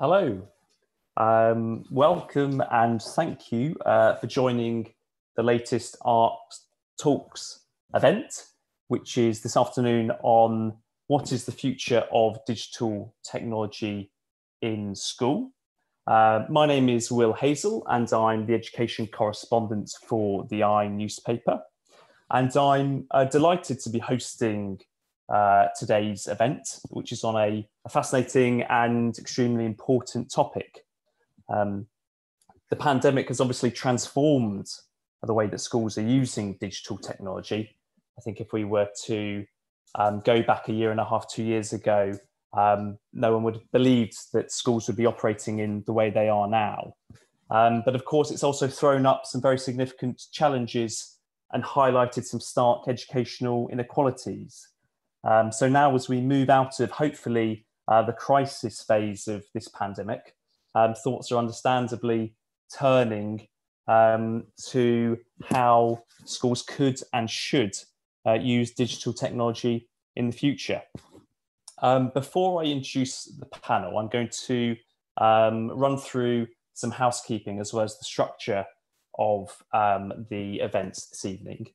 Hello, um, welcome and thank you uh, for joining the latest Ark Talks event, which is this afternoon on what is the future of digital technology in school. Uh, my name is Will Hazell and I'm the education correspondent for the i newspaper. And I'm uh, delighted to be hosting uh, today's event, which is on a, a, fascinating and extremely important topic. Um, the pandemic has obviously transformed the way that schools are using digital technology. I think if we were to um, go back a year and a half, two years ago, um, no one would have believed that schools would be operating in the way they are now. Um, but of course, it's also thrown up some very significant challenges and highlighted some stark educational inequalities. Um, so now, as we move out of hopefully uh, the crisis phase of this pandemic, um, thoughts are understandably turning um, to how schools could and should uh, use digital technology in the future. Um, before I introduce the panel, I'm going to um, run through some housekeeping as well as the structure of um, the events this evening.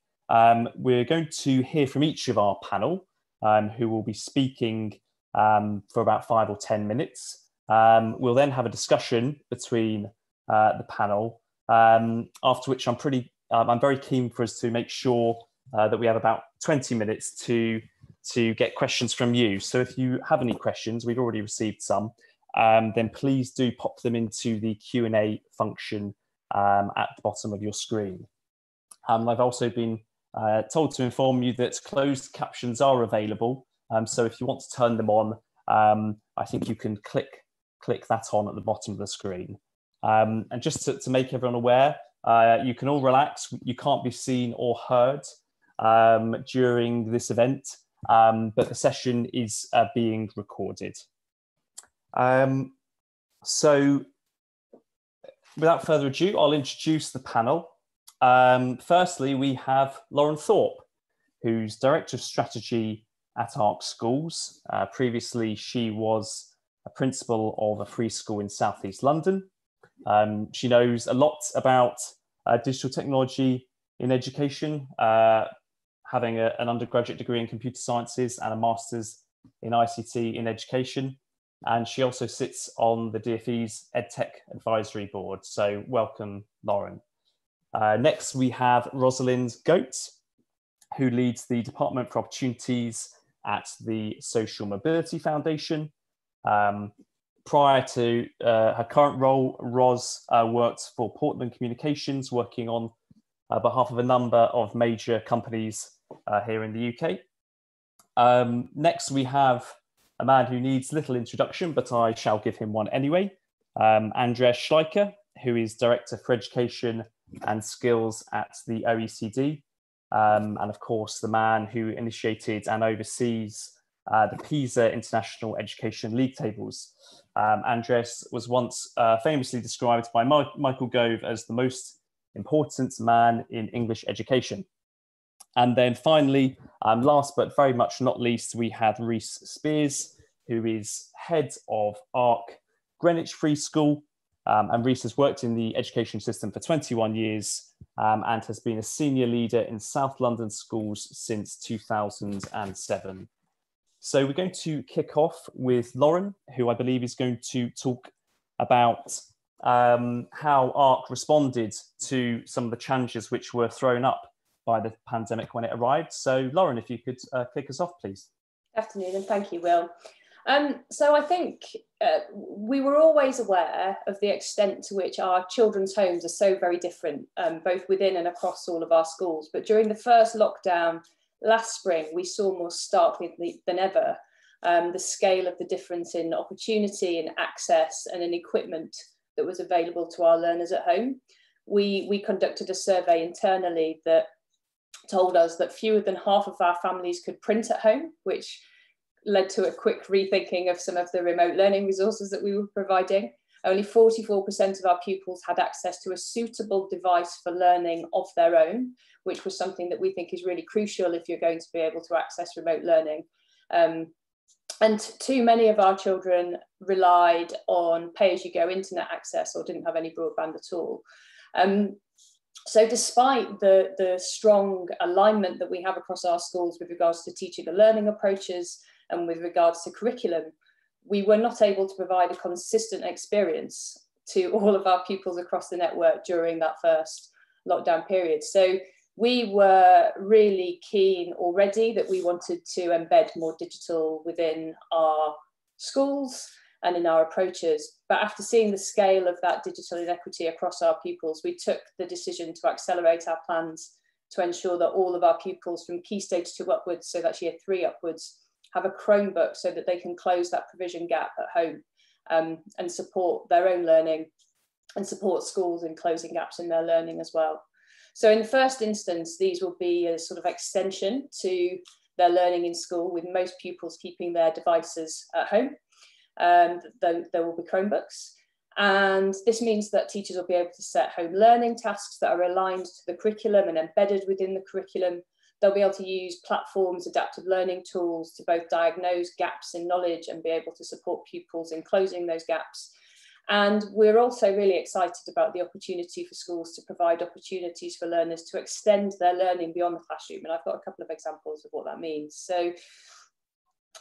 We're going to hear from each of our panel, um, who will be speaking um, for about five or 10 minutes. we'll then have a discussion between uh, the panel, after which I'm pretty, I'm very keen for us to make sure uh, that we have about 20 minutes to to get questions from you. So if you have any questions, we've already received some, um, then please do pop them into the Q&A function um, at the bottom of your screen. Um, I've also been uh, told to inform you that closed captions are available. Um, so if you want to turn them on, um, I think you can click, click that on at the bottom of the screen. Um, and just to, to, make everyone aware, uh, you can all relax. You can't be seen or heard during this event um, but the session is uh, being recorded. Um, so without further ado, I'll introduce the panel. Um, firstly, we have Lauren Thorpe, who's Director of Strategy at Ark Schools. Uh, previously, she was a principal of a free school in Southeast London. Um, she knows a lot about uh, digital technology in education, uh, having a, an undergraduate degree in computer sciences and a master's in ICT in education. And she also sits on the DFE's EdTech Advisory Board. So, welcome, Lauren. Uh, next, we have Rosalind Goat, who leads the Department for Opportunities at the Social Mobility Foundation. Um, prior to uh, her current role, Ros uh, worked for Portland Communications, working on uh, behalf of a number of major companies uh, here in the UK. Um, next, we have a man who needs little introduction, but I shall give him one anyway. Um, Andreas Schleicher, who is Director for Education and Skills at the OECD. Um, and of course, the man who initiated and oversees uh, the PISA International Education League tables. Um, Andreas was once uh, famously described by Michael Gove as the most important man in English education. And then finally, um, last but very much not least, we have Reese Spears, who is head of Ark Greenwich Free School. Um, and Reese has worked in the education system for 21 years um, and has been a senior leader in South London schools since 2007. So we're going to kick off with Lauren, who I believe is going to talk about um, how Ark responded to some of the challenges which were thrown up by the pandemic when it arrived. So, Lauren, if you could uh, kick us off, please. Afternoon, and thank you, Will. Um, so I think uh, we were always aware of the extent to which our children's homes are so very different, um, both within and across all of our schools. But during the first lockdown last spring, we saw more starkly than ever um, the scale of the difference in opportunity and access and in equipment that was available to our learners at home. We, we conducted a survey internally that told us that fewer than half of our families could print at home, which led to a quick rethinking of some of the remote learning resources that we were providing. Only 44% of our pupils had access to a suitable device for learning of their own, which was something that we think is really crucial if you're going to be able to access remote learning. Um, and too many of our children relied on pay-as-you-go internet access or didn't have any broadband at all. Um, so despite the, the strong alignment that we have across our schools with regards to teaching and learning approaches and with regards to curriculum, we were not able to provide a consistent experience to all of our pupils across the network during that first lockdown period. So we were really keen already that we wanted to embed more digital within our schools and in our approaches. But after seeing the scale of that digital inequity across our pupils, we took the decision to accelerate our plans to ensure that all of our pupils from key stage two upwards, so that's year three upwards, have a Chromebook so that they can close that provision gap at home um, and support their own learning and support schools in closing gaps in their learning as well. So in the first instance, these will be a sort of extension to their learning in school with most pupils keeping their devices at home. Um, there, there will be Chromebooks. And this means that teachers will be able to set home learning tasks that are aligned to the curriculum and embedded within the curriculum. They'll be able to use platforms, adaptive learning tools to both diagnose gaps in knowledge and be able to support pupils in closing those gaps and we're also really excited about the opportunity for schools to provide opportunities for learners to extend their learning beyond the classroom. And I've got a couple of examples of what that means. So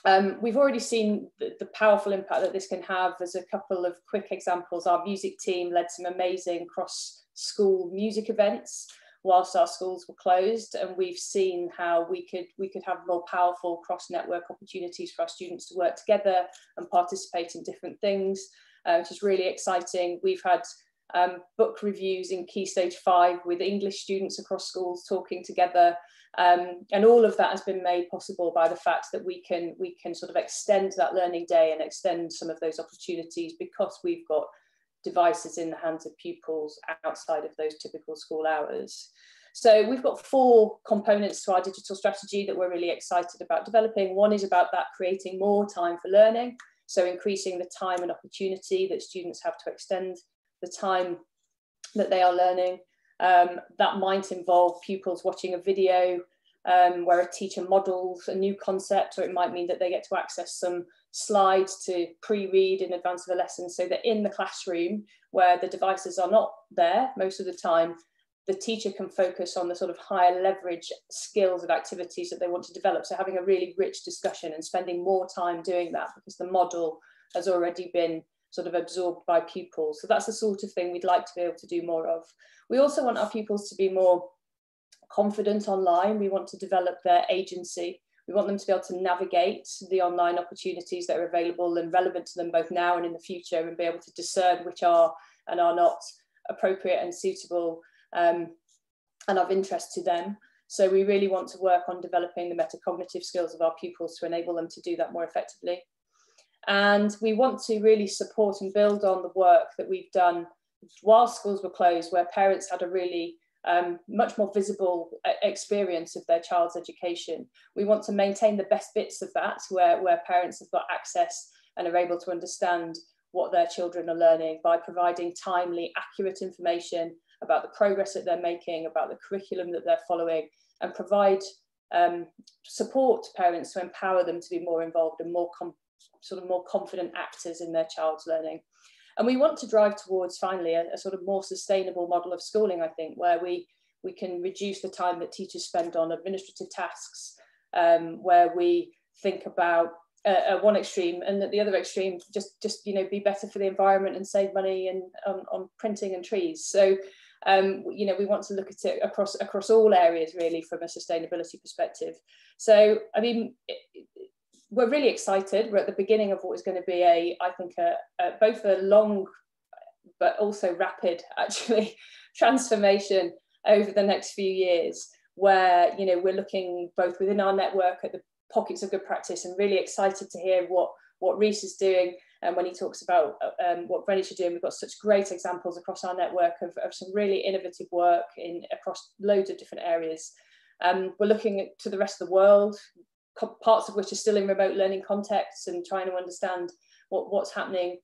um, we've already seen the, the, powerful impact that this can have. As a couple of quick examples. Our music team led some amazing cross school music events whilst our schools were closed and we've seen how we could we could have more powerful cross network opportunities for our students to work together and participate in different things uh, which is really exciting. We've had um, book reviews in Key Stage 5 with English students across schools talking together. Um, and all of that has been made possible by the fact that we can, we can sort of extend that learning day and extend some of those opportunities because we've got devices in the hands of pupils outside of those typical school hours. So we've got four components to our digital strategy that we're really excited about developing. One is about that creating more time for learning. So increasing the time and opportunity that students have to extend the time that they are learning. Um, that might involve pupils watching a video um, where a teacher models a new concept, or it might mean that they get to access some slides to pre-read in advance of a lesson so that in the classroom where the devices are not there most of the time, the teacher can focus on the sort of higher leverage skills and activities that they want to develop. So having a really rich discussion and spending more time doing that because the model has already been sort of absorbed by pupils. So that's the sort of thing we'd like to be able to do more of. We also want our pupils to be more confident online. We want to develop their agency. We want them to be able to navigate the online opportunities that are available and relevant to them both now and in the future and be able to discern which are and are not appropriate and suitable um, and of interest to them. So we really want to work on developing the metacognitive skills of our pupils to enable them to do that more effectively. And we want to really support and build on the work that we've done while schools were closed, where parents had a really um, much more visible uh, experience of their child's education. We want to maintain the best bits of that, where, where parents have got access and are able to understand what their children are learning by providing timely, accurate information about the progress that they're making, about the curriculum that they're following, and provide um, support to parents to empower them to be more involved and more sort of more confident actors in their child's learning. And we want to drive towards finally a, a, sort of more sustainable model of schooling, I think, where we, we can reduce the time that teachers spend on administrative tasks, um, where we think about uh, at one extreme and at the other extreme just just you know be better for the environment and save money and um, on printing and trees so um, you know, we want to look at it across across all areas really from a sustainability perspective. So, I mean, we're really excited. We're at the beginning of what is going to be a, I think, a, a both a long but also rapid actually transformation over the next few years where you know we're looking both within our network at the pockets of good practice and really excited to hear what what Reese is doing and when he talks about um, what Greenwich are doing, we've got such great examples across our network of, of some really innovative work in across loads of different areas. Um, we're looking to the rest of the world, parts of which are still in remote learning contexts and trying to understand what, what's happening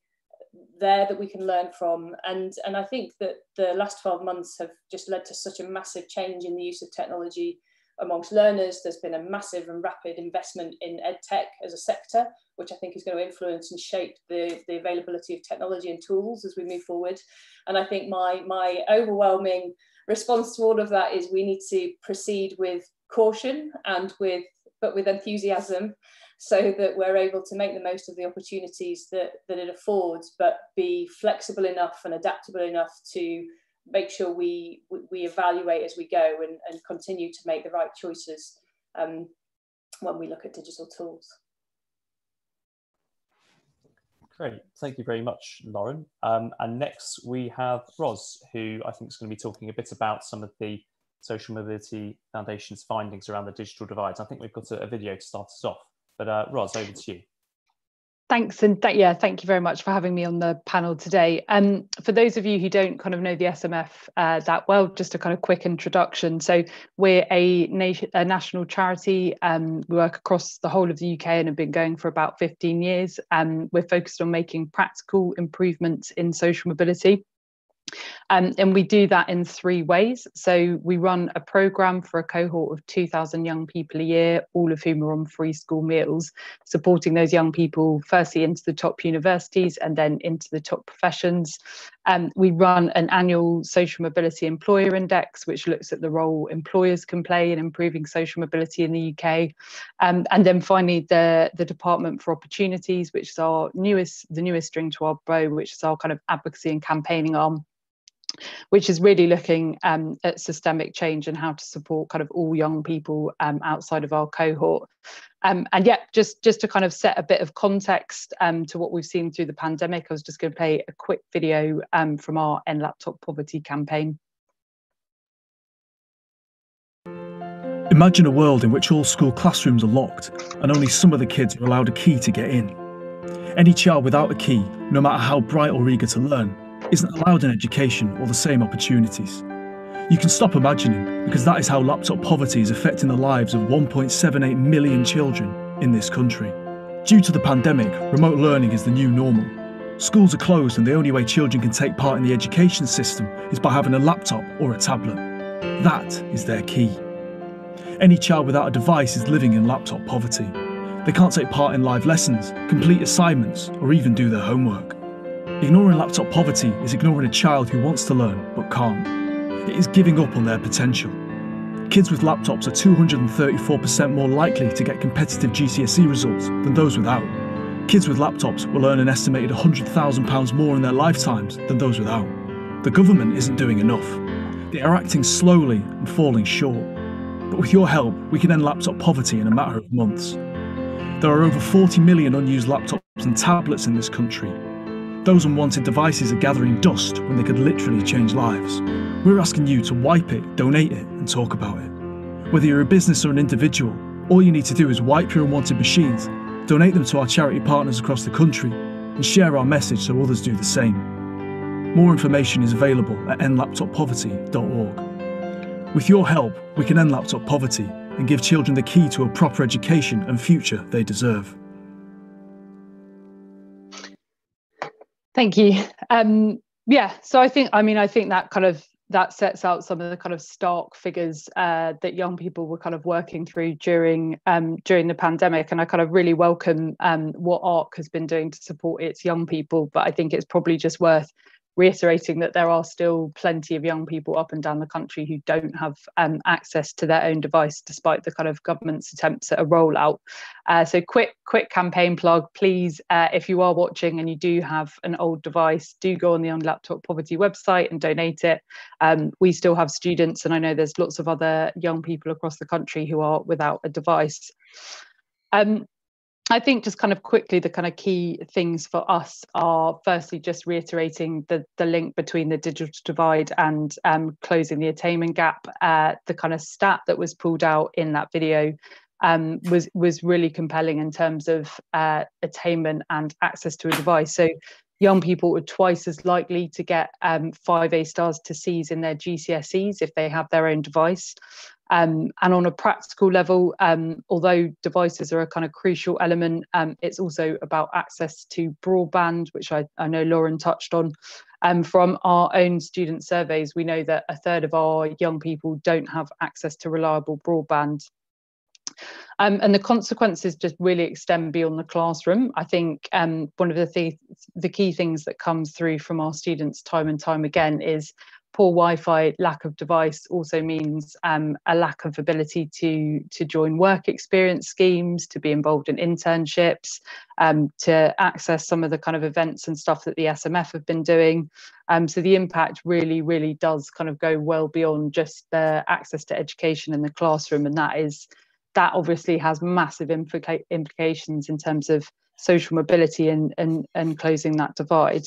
there that we can learn from. And, and I think that the last 12 months have just led to such a massive change in the use of technology amongst learners. There's been a massive and rapid investment in ed tech as a sector, which I think is going to influence and shape the, the availability of technology and tools as we move forward. And I think my, my overwhelming response to all of that is we need to proceed with caution and with but with enthusiasm so that we're able to make the most of the opportunities that, that it affords, but be flexible enough and adaptable enough to make sure we, we evaluate as we go and, and continue to make the right choices um, when we look at digital tools. Great, thank you very much, Lauren. Um, and next we have Roz, who I think is going to be talking a bit about some of the Social Mobility Foundation's findings around the digital divide. I think we've got a, a video to start us off. But uh, Ros, over to you. Thanks, and th- yeah, thank you very much for having me on the panel today. Um, for those of you who don't kind of know the SMF uh, that well, just a kind of quick introduction. So we're a, a national charity. Um, we work across the whole of the UK and have been going for about 15 years. Um, we're focused on making practical improvements in social mobility. Um, and we do that in three ways. So we run a program for a cohort of 2,000 young people a year, all of whom are on free school meals, supporting those young people firstly into the top universities and then into the top professions. Um, we run an annual social mobility employer index, which looks at the role employers can play in improving social mobility in the UK. Um, and then finally, the, the Department for Opportunities, which is our newest, the newest string to our bow, which is our kind of advocacy and campaigning arm which is really looking um, at systemic change and how to support kind of all young people um, outside of our cohort. Um, and yeah, just just to kind of set a bit of context um, to what we've seen through the pandemic, I was just going to play a quick video um, from our End Laptop Poverty campaign. Imagine a world in which all school classrooms are locked and only some of the kids are allowed a key to get in. Any child without a key, no matter how bright or eager to learn, isn't allowed an education or the same opportunities. You can stop imagining because that is how laptop poverty is affecting the lives of 1.78 million children in this country. Due to the pandemic, remote learning is the new normal. Schools are closed and the only way children can take part in the education system is by having a laptop or a tablet. That is their key. Any child without a device is living in laptop poverty. They can't take part in live lessons, complete assignments, or even do their homework. Ignoring laptop poverty is ignoring a child who wants to learn but can't. It is giving up on their potential. Kids with laptops are 234% more likely to get competitive GCSE results than those without. Kids with laptops will earn an estimated £100,000 more in their lifetimes than those without. The government isn't doing enough. They are acting slowly and falling short. But with your help, we can end laptop poverty in a matter of months. There are over 40 million unused laptops and tablets in this country, those unwanted devices are gathering dust when they could literally change lives. We're asking you to wipe it, donate it, and talk about it. Whether you're a business or an individual, all you need to do is wipe your unwanted machines, donate them to our charity partners across the country, and share our message so others do the same. More information is available at endlaptoppoverty.org. With your help, we can end laptop poverty and give children the key to a proper education and future they deserve. Thank you. Um, yeah, so I think, I mean, I think that kind of that sets out some of the kind of stark figures uh, that young people were kind of working through during um, during the pandemic, and I kind of really welcome um, what Ark has been doing to support its young people. But I think it's probably just worth reiterating that there are still plenty of young people up and down the country who don't have um, access to their own device, despite the kind of government's attempts at a rollout. Uh, so, quick, quick campaign plug, please. Uh, if you are watching and you do have an old device, do go on the End Laptop Poverty website and donate it. Um, we still have students, and I know there's lots of other young people across the country who are without a device. Um, I think just kind of quickly, the kind of key things for us are firstly just reiterating the the link between the digital divide and um, closing the attainment gap. Uh, the kind of stat that was pulled out in that video um, was was really compelling in terms of uh, attainment and access to a device. So young people are twice as likely to get um, five A stars to C's in their GCSEs if they have their own device. Um, and on a practical level, um, although devices are a kind of crucial element, um, it's also about access to broadband, which I, I know Lauren touched on. Um, from our own student surveys, we know that a third of our young people don't have access to reliable broadband. Um, and the consequences just really extend beyond the classroom. I think um, one of the, th- the key things that comes through from our students time and time again is poor Wi-Fi, lack of device also means um, a lack of ability to to join work experience schemes, to be involved in internships, um, to access some of the kind of events and stuff that the SMF have been doing. Um, so the impact really, really does kind of go well beyond just the access to education in the classroom, and that is that obviously has massive implica- implications in terms of social mobility and, and, and closing that divide.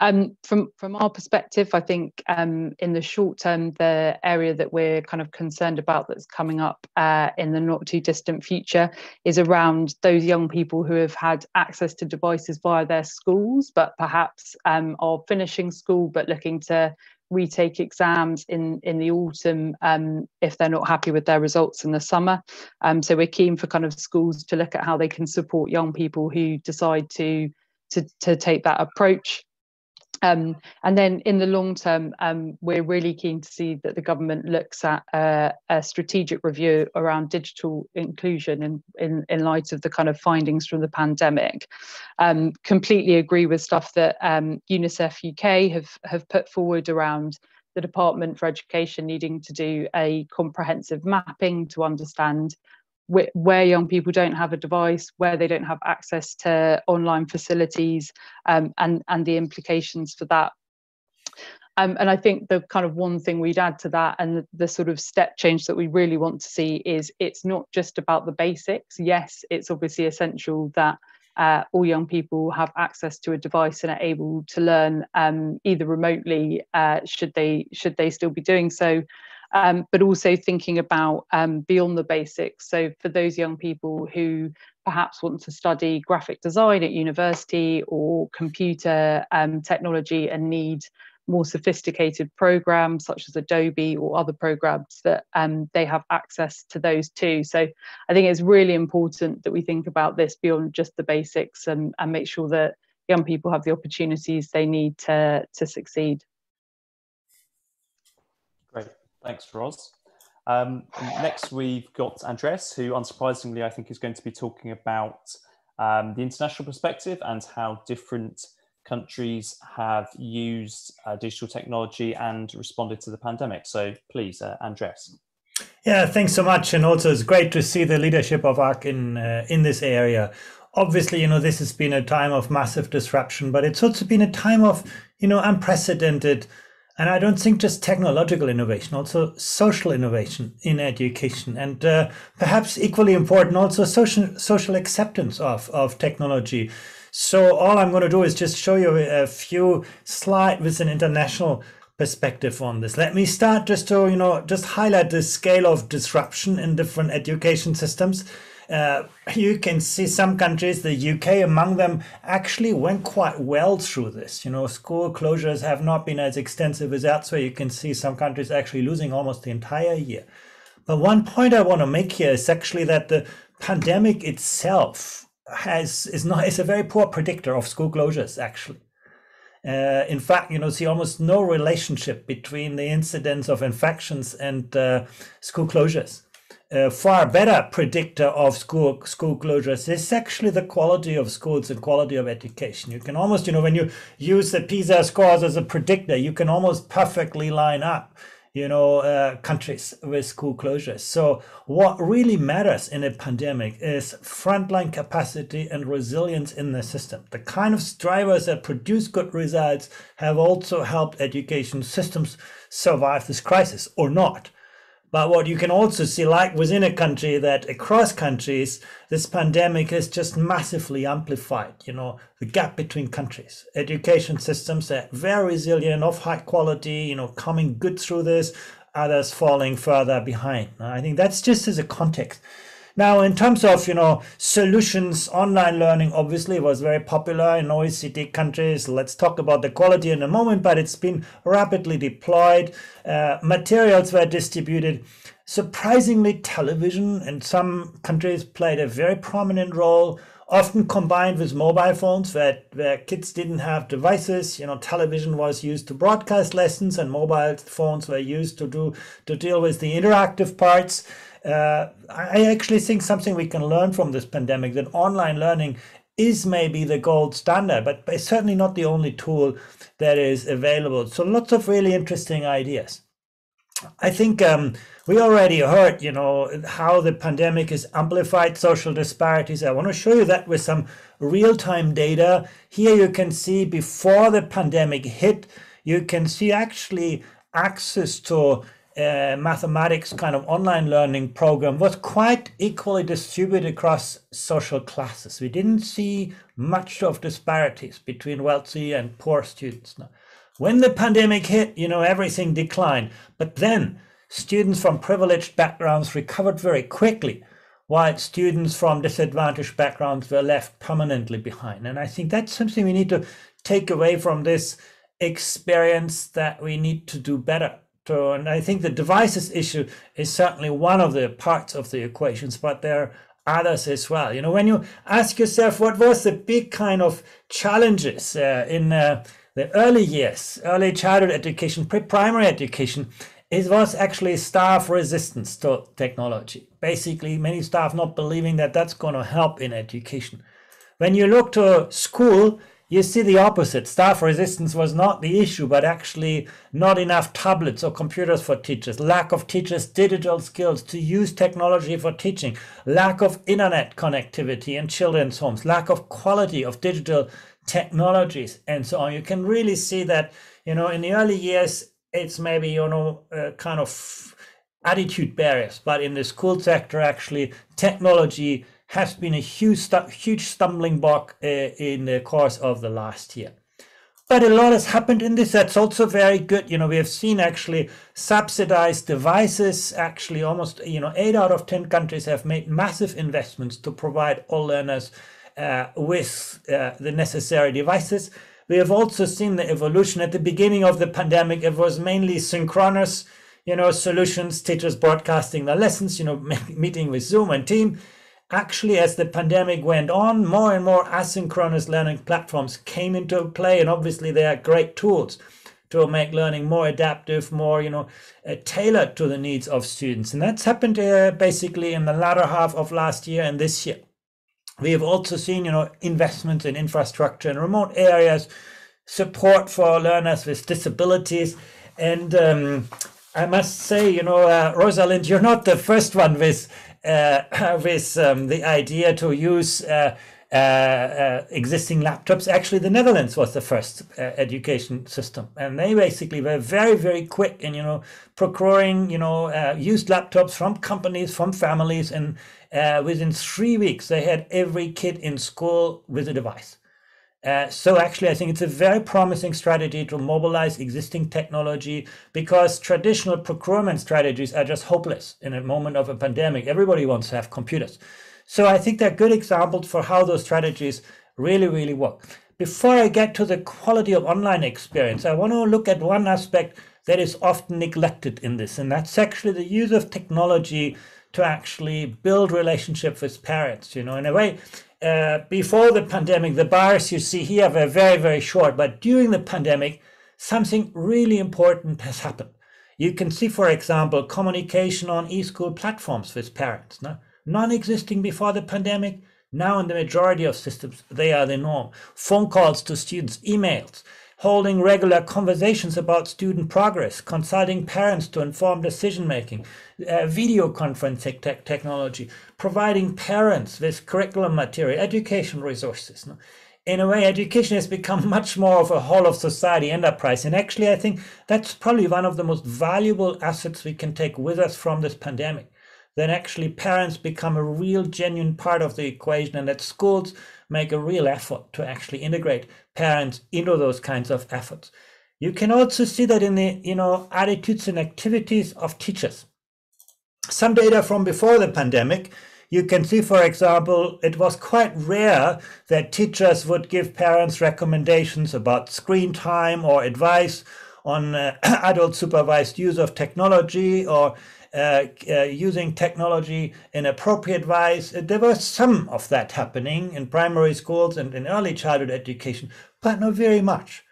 Um, from from our perspective, I think um, in the short term, the area that we're kind of concerned about that's coming up uh, in the not too distant future is around those young people who have had access to devices via their schools, but perhaps um, are finishing school but looking to retake exams in in the autumn um, if they're not happy with their results in the summer. Um, so we're keen for kind of schools to look at how they can support young people who decide to to, to take that approach. Um, and then in the long term, um, we're really keen to see that the government looks at uh, a strategic review around digital inclusion in, in, in, light of the kind of findings from the pandemic. Um, completely agree with stuff that um, UNICEF UK have, have put forward around the Department for Education needing to do a comprehensive mapping to understand where young people don't have a device, where they don't have access to online facilities, um, and and the implications for that. Um, and I think the kind of one thing we'd add to that, and the, the, sort of step change that we really want to see is it's not just about the basics. Yes, it's obviously essential that uh, all young people have access to a device and are able to learn um, either remotely, uh, should they should they still be doing so, um, but also thinking about um, beyond the basics. So for those young people who perhaps want to study graphic design at university or computer um, technology and need more sophisticated programs such as Adobe or other programs that um, they have access to those too. So I think it's really important that we think about this beyond just the basics and, and make sure that young people have the opportunities they need to, to succeed. Thanks, Ros. Um, next, we've got Andreas, who unsurprisingly, I think, is going to be talking about um, the international perspective and how different countries have used uh, digital technology and responded to the pandemic. So, please, uh, Andreas. Yeah, thanks so much, and also it's great to see the leadership of Ark in uh, in this area. Obviously, you know this has been a time of massive disruption, but it's also been a time of you know unprecedented and I don't think just technological innovation, also social innovation in education, and uh, perhaps equally important, also social social acceptance of of technology. So all I'm going to do is just show you a few slides with an international perspective on this. Let me start just to you know just highlight the scale of disruption in different education systems uh, you can see some countries, the UK among them, actually went quite well through this. You know, school closures have not been as extensive as elsewhere. You can see some countries actually losing almost the entire year. But one point I want to make here is actually that the pandemic itself has is not is a very poor predictor of school closures actually. Uh, in fact, you know, see almost no relationship between the incidence of infections and uh, school closures a far better predictor of school school closures is actually the quality of schools and quality of education. You can almost, you know, when you use the PISA scores as a predictor, you can almost perfectly line up, you know, uh, countries with school closures. So what really matters in a pandemic is frontline capacity and resilience in the system. The kind of drivers that produce good results have also helped education systems survive this crisis or not. But what you can also see, like within a country, that across countries, this pandemic has just massively amplified, you know, the gap between countries. Education systems are very resilient, of high quality, you know, coming good through this, others falling further behind. I think that's just as a context. Now, in terms of you know solutions, online learning obviously was very popular in OECD countries. Let's talk about the quality in a moment, but it's been rapidly deployed. Uh, materials were distributed. Surprisingly, television in some countries played a very prominent role. often combined with mobile phones where, where kids didn't have devices you know television was used to broadcast lessons and mobile phones were used to do to deal with the interactive parts uh, i actually think something we can learn from this pandemic that online learning is maybe the gold standard but it's certainly not the only tool that is available so lots of really interesting ideas i think um, we already heard, you know, how the pandemic has amplified social disparities. I want to show you that with some real-time data. Here you can see before the pandemic hit, you can see actually access to uh, mathematics kind of online learning program was quite equally distributed across social classes. We didn't see much of disparities between wealthy and poor students. Now, when the pandemic hit, you know, everything declined. But then students from privileged backgrounds recovered very quickly, while students from disadvantaged backgrounds were left permanently behind. And I think that's something we need to take away from this experience that we need to do better. And I think the devices issue is certainly one of the parts of the equations, but there are others as well. You know, when you ask yourself what was the big kind of challenges uh, in uh, the early years, early childhood education, pre-primary education, it was actually staff resistance to technology. Basically, many staff not believing that that's going to help in education. When you look to school, you see the opposite. Staff resistance was not the issue, but actually not enough tablets or computers for teachers, lack of teachers' digital skills to use technology for teaching, lack of internet connectivity in children's homes, lack of quality of digital technologies, and so on. You can really see that, you know, in the early years, it's maybe you know uh, kind of attitude barriers but in the school sector actually technology has been a huge huge stumbling block uh, in the course of the last year but a lot has happened in this that's also very good you know we have seen actually subsidized devices actually almost you know 8 out of 10 countries have made massive investments to provide all learners uh, with uh, the necessary devices we have also seen the evolution at the beginning of the pandemic. It was mainly synchronous, you know, solutions, teachers broadcasting their lessons, you know, meeting with Zoom and Team. Actually, as the pandemic went on, more and more asynchronous learning platforms came into play, and obviously they are great tools to make learning more adaptive, more you know, uh, tailored to the needs of students. And that's happened uh, basically in the latter half of last year and this year. We have also seen, you know, investments in infrastructure in remote areas, support for learners with disabilities, and um, I must say, you know, uh, Rosalind, you're not the first one with with um, the idea to use uh, uh, uh, existing laptops. Actually, the Netherlands was the first uh, education system, and they basically were very, very quick in you know procuring you know used laptops from companies, from families, and uh, within three weeks, they had every kid in school with a device. Uh, so actually, I think it's a very promising strategy to mobilize existing technology because traditional procurement strategies are just hopeless in a moment of a pandemic. Everybody wants to have computers. So I think they're good examples for how those strategies really, really work. Before I get to the quality of online experience, I want to look at one aspect that is often neglected in this, and that's actually the use of technology to actually build relationship with parents. You know, in a way, uh, before the pandemic, the bars you see here were very, very short. But during the pandemic, something really important has happened. You can see, for example, communication on e-school platforms with parents. No? Non-existing before the pandemic, now in the majority of systems, they are the norm. Phone calls to students, emails, holding regular conversations about student progress, consulting parents to inform decision making, uh, video conferencing te technology, providing parents with curriculum material, education resources. No? In a way, education has become much more of a whole of society enterprise. And actually, I think that's probably one of the most valuable assets we can take with us from this pandemic. Then actually parents become a real genuine part of the equation and that schools make a real effort to actually integrate parents into those kinds of efforts. You can also see that in the you know attitudes and activities of teachers. Some data from before the pandemic, you can see, for example, it was quite rare that teachers would give parents recommendations about screen time or advice on uh, adult supervised use of technology or uh, uh, using technology in appropriate ways. There was some of that happening in primary schools and in early childhood education, but not very much.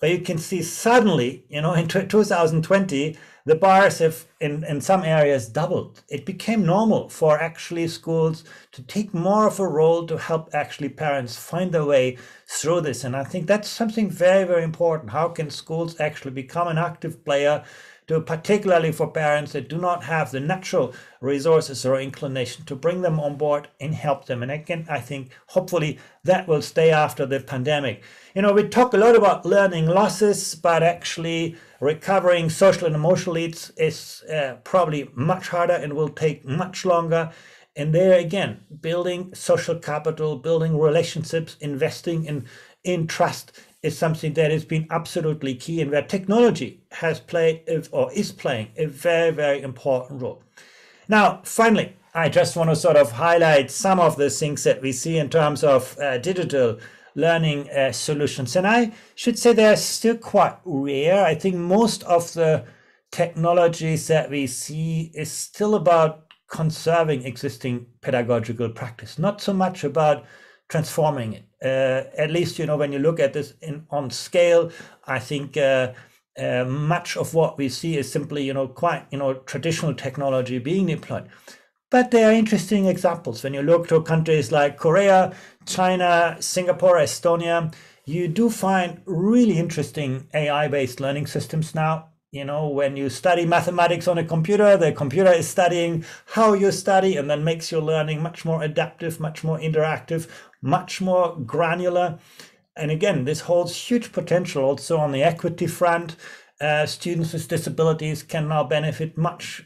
But you can see suddenly, you know, in 2020, the bars have in, in some areas doubled. It became normal for actually schools to take more of a role to help actually parents find their way through this. And I think that's something very, very important. How can schools actually become an active player to particularly for parents that do not have the natural resources or inclination to bring them on board and help them. And again, I think hopefully that will stay after the pandemic. You know, we talk a lot about learning losses, but actually recovering social and emotional needs is uh, probably much harder and will take much longer. And there again, building social capital, building relationships, investing in in trust is something that has been absolutely key and where technology has played or is playing a very, very important role. Now, finally, I just want to sort of highlight some of the things that we see in terms of uh, digital learning uh, solutions. And I should say they're still quite rare. I think most of the technologies that we see is still about conserving existing pedagogical practice, not so much about transforming it. Uh, at least, you know, when you look at this in on scale, I think uh, uh, much of what we see is simply, you know, quite, you know, traditional technology being deployed. But there are interesting examples. When you look to countries like Korea, China, Singapore, Estonia, you do find really interesting AI-based learning systems now you know when you study mathematics on a computer the computer is studying how you study and then makes your learning much more adaptive much more interactive much more granular. And again this holds huge potential also on the equity front. Uh, students with disabilities can now benefit much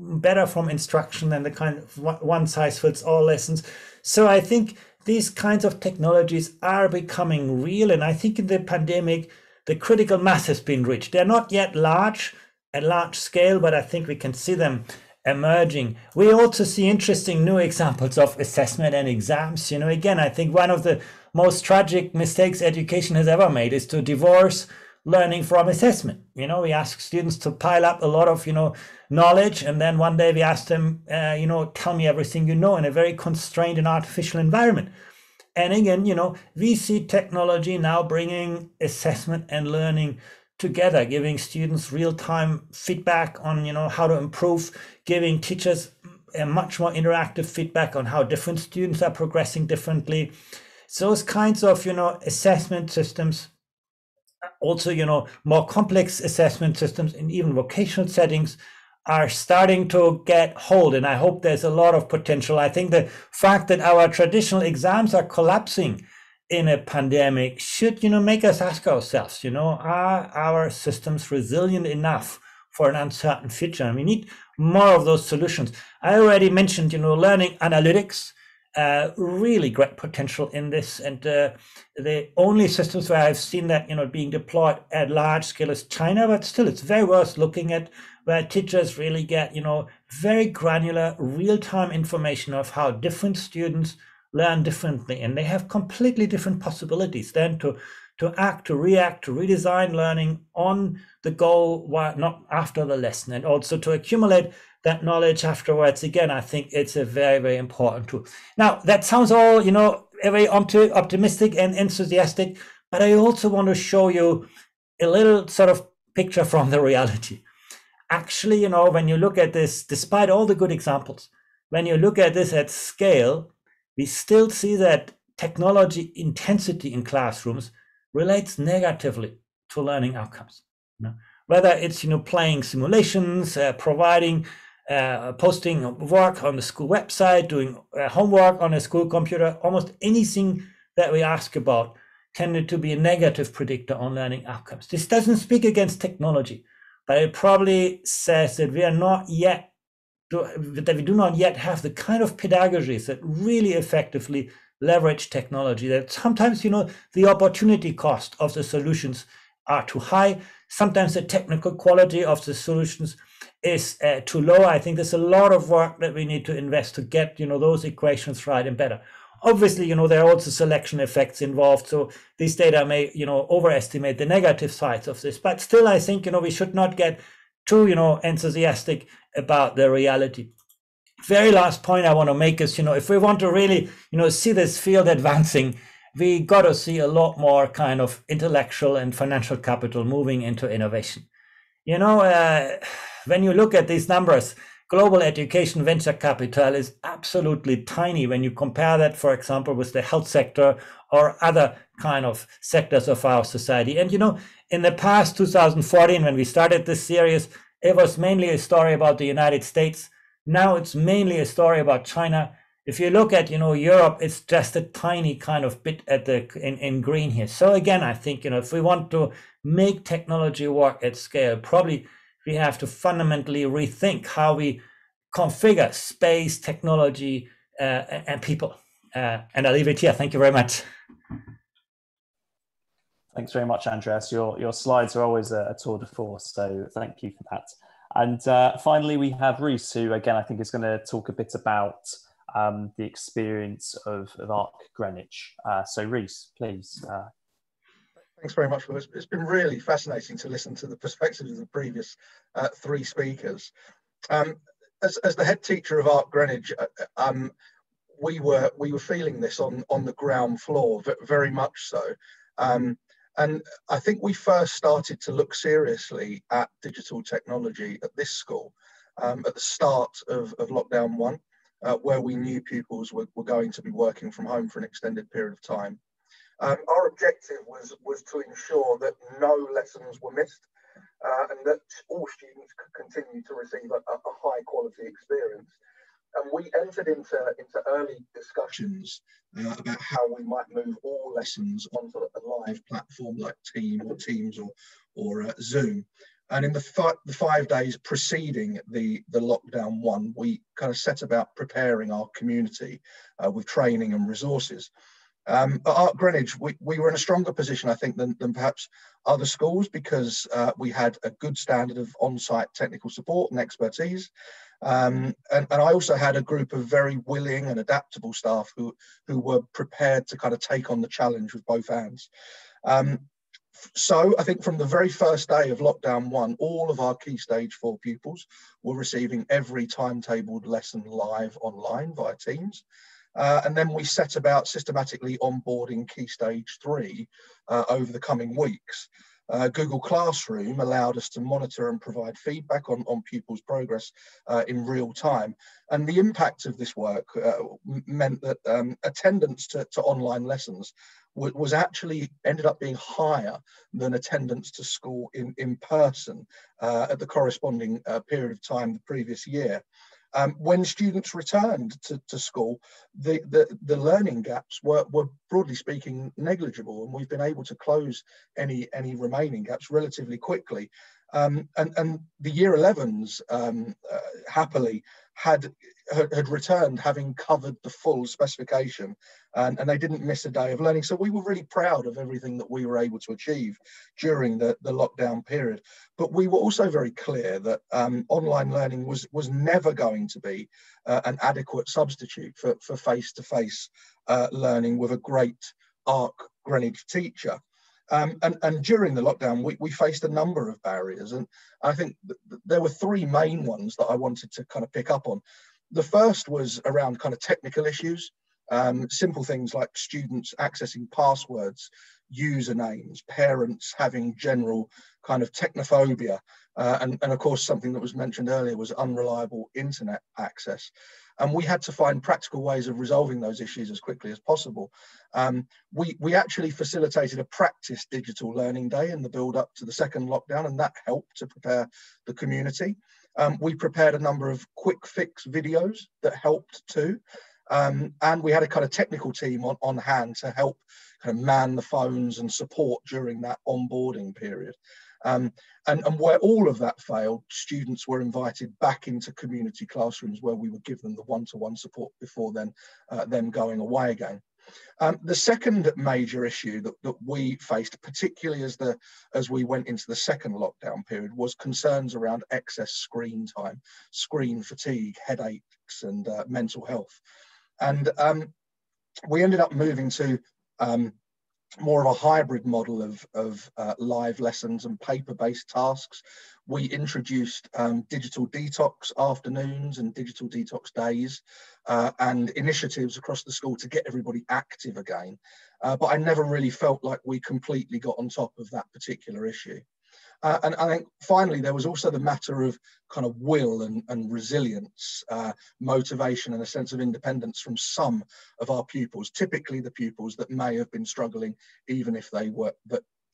better from instruction than the kind of one size fits all lessons. So i think these kinds of technologies are becoming real and i think in the pandemic the critical mass has been reached. They're not yet large at large scale, but I think we can see them emerging. We also see interesting new examples of assessment and exams. You know, again, I think one of the most tragic mistakes education has ever made is to divorce learning from assessment. You know, we ask students to pile up a lot of, you know, knowledge, and then one day we ask them, uh, you know, tell me everything you know in a very constrained and artificial environment. And again, you know, we see technology now bringing assessment and learning together, giving students real-time feedback on, you know, how to improve, giving teachers a much more interactive feedback on how different students are progressing differently. Those kinds of, you know, assessment systems, also, you know, more complex assessment systems in even vocational settings are starting to get hold and i hope there's a lot of potential. I think the fact that our traditional exams are collapsing in a pandemic should you know make us ask ourselves you know are our systems resilient enough for an uncertain future? And we need more of those solutions. I already mentioned you know learning analytics uh, really great potential in this and uh, the only systems where i've seen that you know being deployed at large scale is china but still it's very worth looking at where teachers really get, you know, very granular, real-time information of how different students learn differently, and they have completely different possibilities then to to act, to react, to redesign learning on the goal, while not after the lesson, and also to accumulate that knowledge afterwards. Again, I think it's a very, very important tool. Now, that sounds all, you know, very optimistic and enthusiastic, but I also want to show you a little sort of picture from the reality actually, you know, when you look at this, despite all the good examples, when you look at this at scale, we still see that technology intensity in classrooms relates negatively to learning outcomes. You know? Whether it's you know playing simulations, uh, providing, uh, posting work on the school website, doing uh, homework on a school computer, almost anything that we ask about tended to be a negative predictor on learning outcomes. This doesn't speak against technology but it probably says that we are not yet that we do not yet have the kind of pedagogies that really effectively leverage technology that sometimes you know the opportunity cost of the solutions are too high sometimes the technical quality of the solutions is uh, too low i think there's a lot of work that we need to invest to get you know those equations right and better Obviously, you know, there are also selection effects involved. So these data may, you know, overestimate the negative sides of this. But still, I think, you know, we should not get too, you know, enthusiastic about the reality. Very last point I want to make is, you know, if we want to really, you know, see this field advancing, we got to see a lot more kind of intellectual and financial capital moving into innovation. You know, uh, when you look at these numbers, global education venture capital is absolutely tiny when you compare that, for example, with the health sector or other kind of sectors of our society. And you know, in the past 2014, when we started this series, it was mainly a story about the United States. Now it's mainly a story about China. If you look at, you know, Europe, it's just a tiny kind of bit at the in, in green here. So again, I think, you know, if we want to make technology work at scale, probably we have to fundamentally rethink how we configure space, technology, uh, and people. Uh, and I'll leave it here. Thank you very much. Thanks very much, Andreas. Your, your slides are always a, a tour de force, so thank you for that. And uh, finally, we have Reese, who again I think is going to talk a bit about um, the experience of, of Ark Greenwich. Uh, so, Reese, please. Uh, Thanks very much. It's been really fascinating to listen to the perspectives of the previous uh, three speakers. Um, as, as, the head teacher of Ark Greenwich, uh, um, we were we were feeling this on on the ground floor, very much so. Um, and I think we first started to look seriously at digital technology at this school um, at the start of, of lockdown one, uh, where we knew pupils were, were going to be working from home for an extended period of time. Um, our objective was, was to ensure that no lessons were missed uh, and that all students could continue to receive a, a, high quality experience. And we entered into, into early discussions uh, about how we might move all lessons onto a live platform like Team or Teams or, or uh, Zoom. And in the, fi the five days preceding the, the lockdown one, we kind of set about preparing our community uh, with training and resources. Um, at Ark Greenwich, we, we were in a stronger position, I think, than, than perhaps other schools because uh, we had a good standard of on-site technical support and expertise. Um, and, and, I also had a group of very willing and adaptable staff who, who were prepared to kind of take on the challenge with both hands. Um, so I think from the very first day of lockdown one, all of our key stage four pupils were receiving every timetabled lesson live online via Teams. Uh, and then we set about systematically onboarding Key Stage 3 uh, over the coming weeks. Uh, Google Classroom allowed us to monitor and provide feedback on, on pupils' progress uh, in real time. And the impact of this work uh, meant that um, attendance to, to, online lessons was actually ended up being higher than attendance to school in, in person uh, at the corresponding period of time the previous year. Um, when students returned to, to school, the, the, the, learning gaps were, were broadly speaking negligible, and we've been able to close any, any remaining gaps relatively quickly. Um, and, and the year 11s um, uh, happily had, had returned having covered the full specification and, and they didn't miss a day of learning. So we were really proud of everything that we were able to achieve during the, the lockdown period. But we were also very clear that um, online learning was, was never going to be uh, an adequate substitute for, for face-to-face uh, learning with a great Ark Greenwich teacher. Um, and, and, during the lockdown, we, we, faced a number of barriers. And I think th there were three main ones that I wanted to kind of pick up on. The first was around kind of technical issues, um, simple things like students accessing passwords, usernames, parents having general kind of technophobia. Uh, and, and of course, something that was mentioned earlier was unreliable internet access. And we had to find practical ways of resolving those issues as quickly as possible. Um, we, we actually facilitated a practice digital learning day in the build up to the second lockdown, and that helped to prepare the community. Um, we prepared a number of quick fix videos that helped too. Um, and we had a kind of technical team on, on hand to help kind of man the phones and support during that onboarding period. Um, and, and where all of that failed, students were invited back into community classrooms where we would give them the one-to-one support before then uh, them going away again. Um, the second major issue that, that we faced, particularly as the as we went into the second lockdown period, was concerns around excess screen time, screen fatigue, headaches, and uh, mental health. And um, we ended up moving to um, more of a hybrid model of, of uh, live lessons and paper-based tasks. We introduced um, digital detox afternoons and digital detox days uh, and initiatives across the school to get everybody active again. Uh, but I never really felt like we completely got on top of that particular issue. Uh, and I think finally, there was also the matter of kind of will and, and resilience, uh, motivation, and a sense of independence from some of our pupils, typically the pupils that may have been struggling, even if they were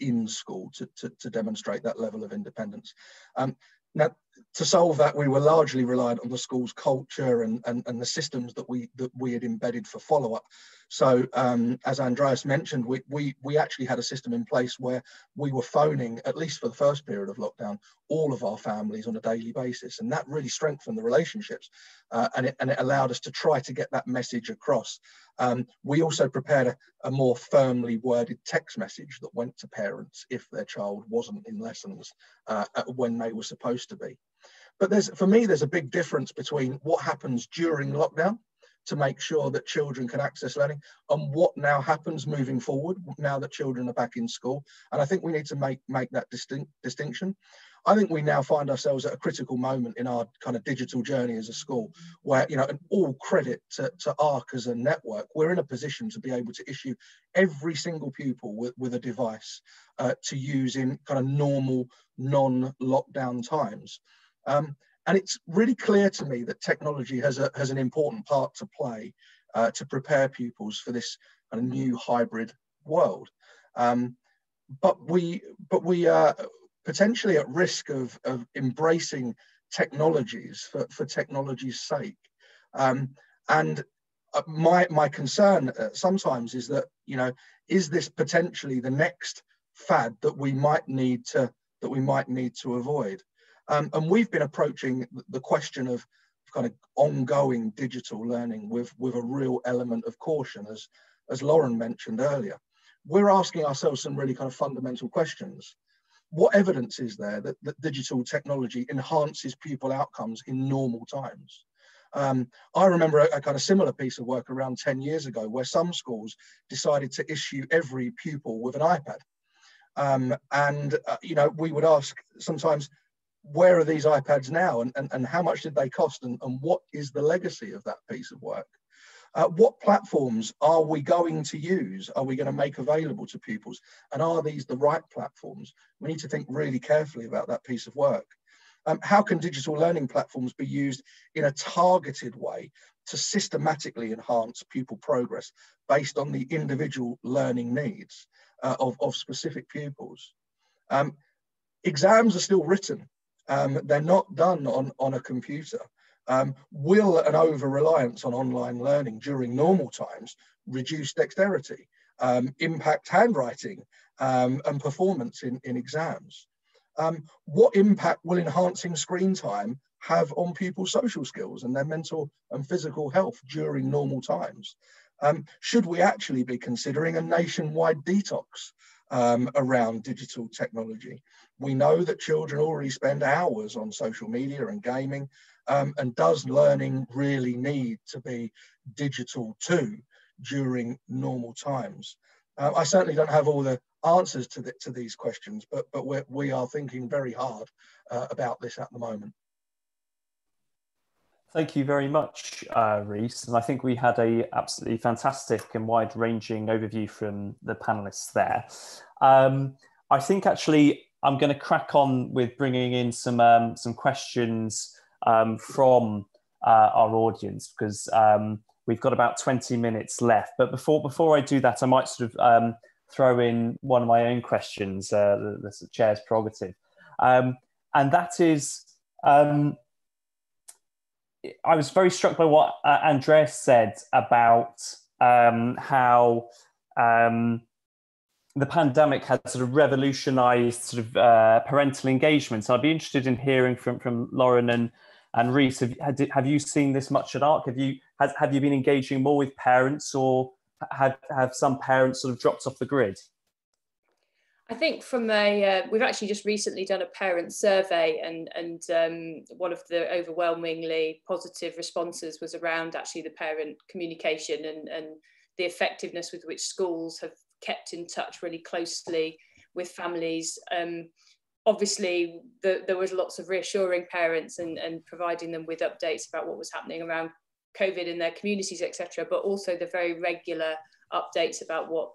in school to, to, to demonstrate that level of independence. Um, now, to solve that, we were largely reliant on the school's culture and, and, and the systems that we that we had embedded for follow-up. So um, as Andreas mentioned, we, we, we actually had a system in place where we were phoning, at least for the first period of lockdown, all of our families on a daily basis. And that really strengthened the relationships uh, and, it, and it allowed us to try to get that message across. Um, we also prepared a, a more firmly worded text message that went to parents if their child wasn't in lessons uh, when they were supposed to be. But there's, for me, there's a big difference between what happens during lockdown to make sure that children can access learning and what now happens moving forward now that children are back in school. And I think we need to make, make that distinct, distinction. I think we now find ourselves at a critical moment in our kind of digital journey as a school where, you know, and all credit to, to Ark as a network, we're in a position to be able to issue every single pupil with, with a device uh, to use in kind of normal, non-lockdown times. Um, and it's really clear to me that technology has, a, has an important part to play uh, to prepare pupils for this of new hybrid world. Um, but we, but we are potentially at risk of, of embracing technologies for, for technology's sake. Um, and uh, my, my concern uh, sometimes is that, you know, is this potentially the next fad that we might need to, that we might need to avoid? Um, and we've been approaching the question of kind of ongoing digital learning with, with a real element of caution, as, as Lauren mentioned earlier. We're asking ourselves some really kind of fundamental questions. What evidence is there that, that digital technology enhances pupil outcomes in normal times? Um, I remember a, a, kind of similar piece of work around 10 years ago where some schools decided to issue every pupil with an iPad. Um, and, uh, you know, we would ask sometimes, where are these iPads now and, and, and how much did they cost and, and what is the legacy of that piece of work? Uh, what platforms are we going to use? Are we going to make available to pupils? And are these the right platforms? We need to think really carefully about that piece of work. Um, how can digital learning platforms be used in a targeted way to systematically enhance pupil progress based on the individual learning needs uh, of, of specific pupils? Um, exams are still written um, they're not done on, on a computer. Um, will an over reliance on online learning during normal times reduce dexterity, um, impact handwriting um, and performance in, in exams? Um, what impact will enhancing screen time have on pupils' social skills and their mental and physical health during normal times? Um, should we actually be considering a nationwide detox um, around digital technology. We know that children already spend hours on social media and gaming, um, and does learning really need to be digital too during normal times? Uh, I certainly don't have all the answers to, the, to these questions, but, but we're, we are thinking very hard uh, about this at the moment. Thank you very much, uh, Reese. And I think we had a absolutely fantastic and wide-ranging overview from the panelists there. Um, I think actually I'm going to crack on with bringing in some um, some questions um, from uh, our audience because um, we've got about 20 minutes left. But before before I do that, I might sort of um, throw in one of my own questions, uh, the, the chair's prerogative, um, and that is. I was very struck by what uh, Andreas said about um, how um, the pandemic has sort of revolutionized sort of uh, parental engagement. So I'd be interested in hearing from, from Lauren and, and Reese. Have, have you seen this much at Ark? Have you, has, have you been engaging more with parents or have, have some parents sort of dropped off the grid? I think from a, uh, we've actually just recently done a parent survey, and and um, one of the overwhelmingly positive responses was around actually the parent communication and and the effectiveness with which schools have kept in touch really closely with families. Um, obviously, the, there was lots of reassuring parents and, and providing them with updates about what was happening around COVID in their communities, etc. But also the very regular updates about what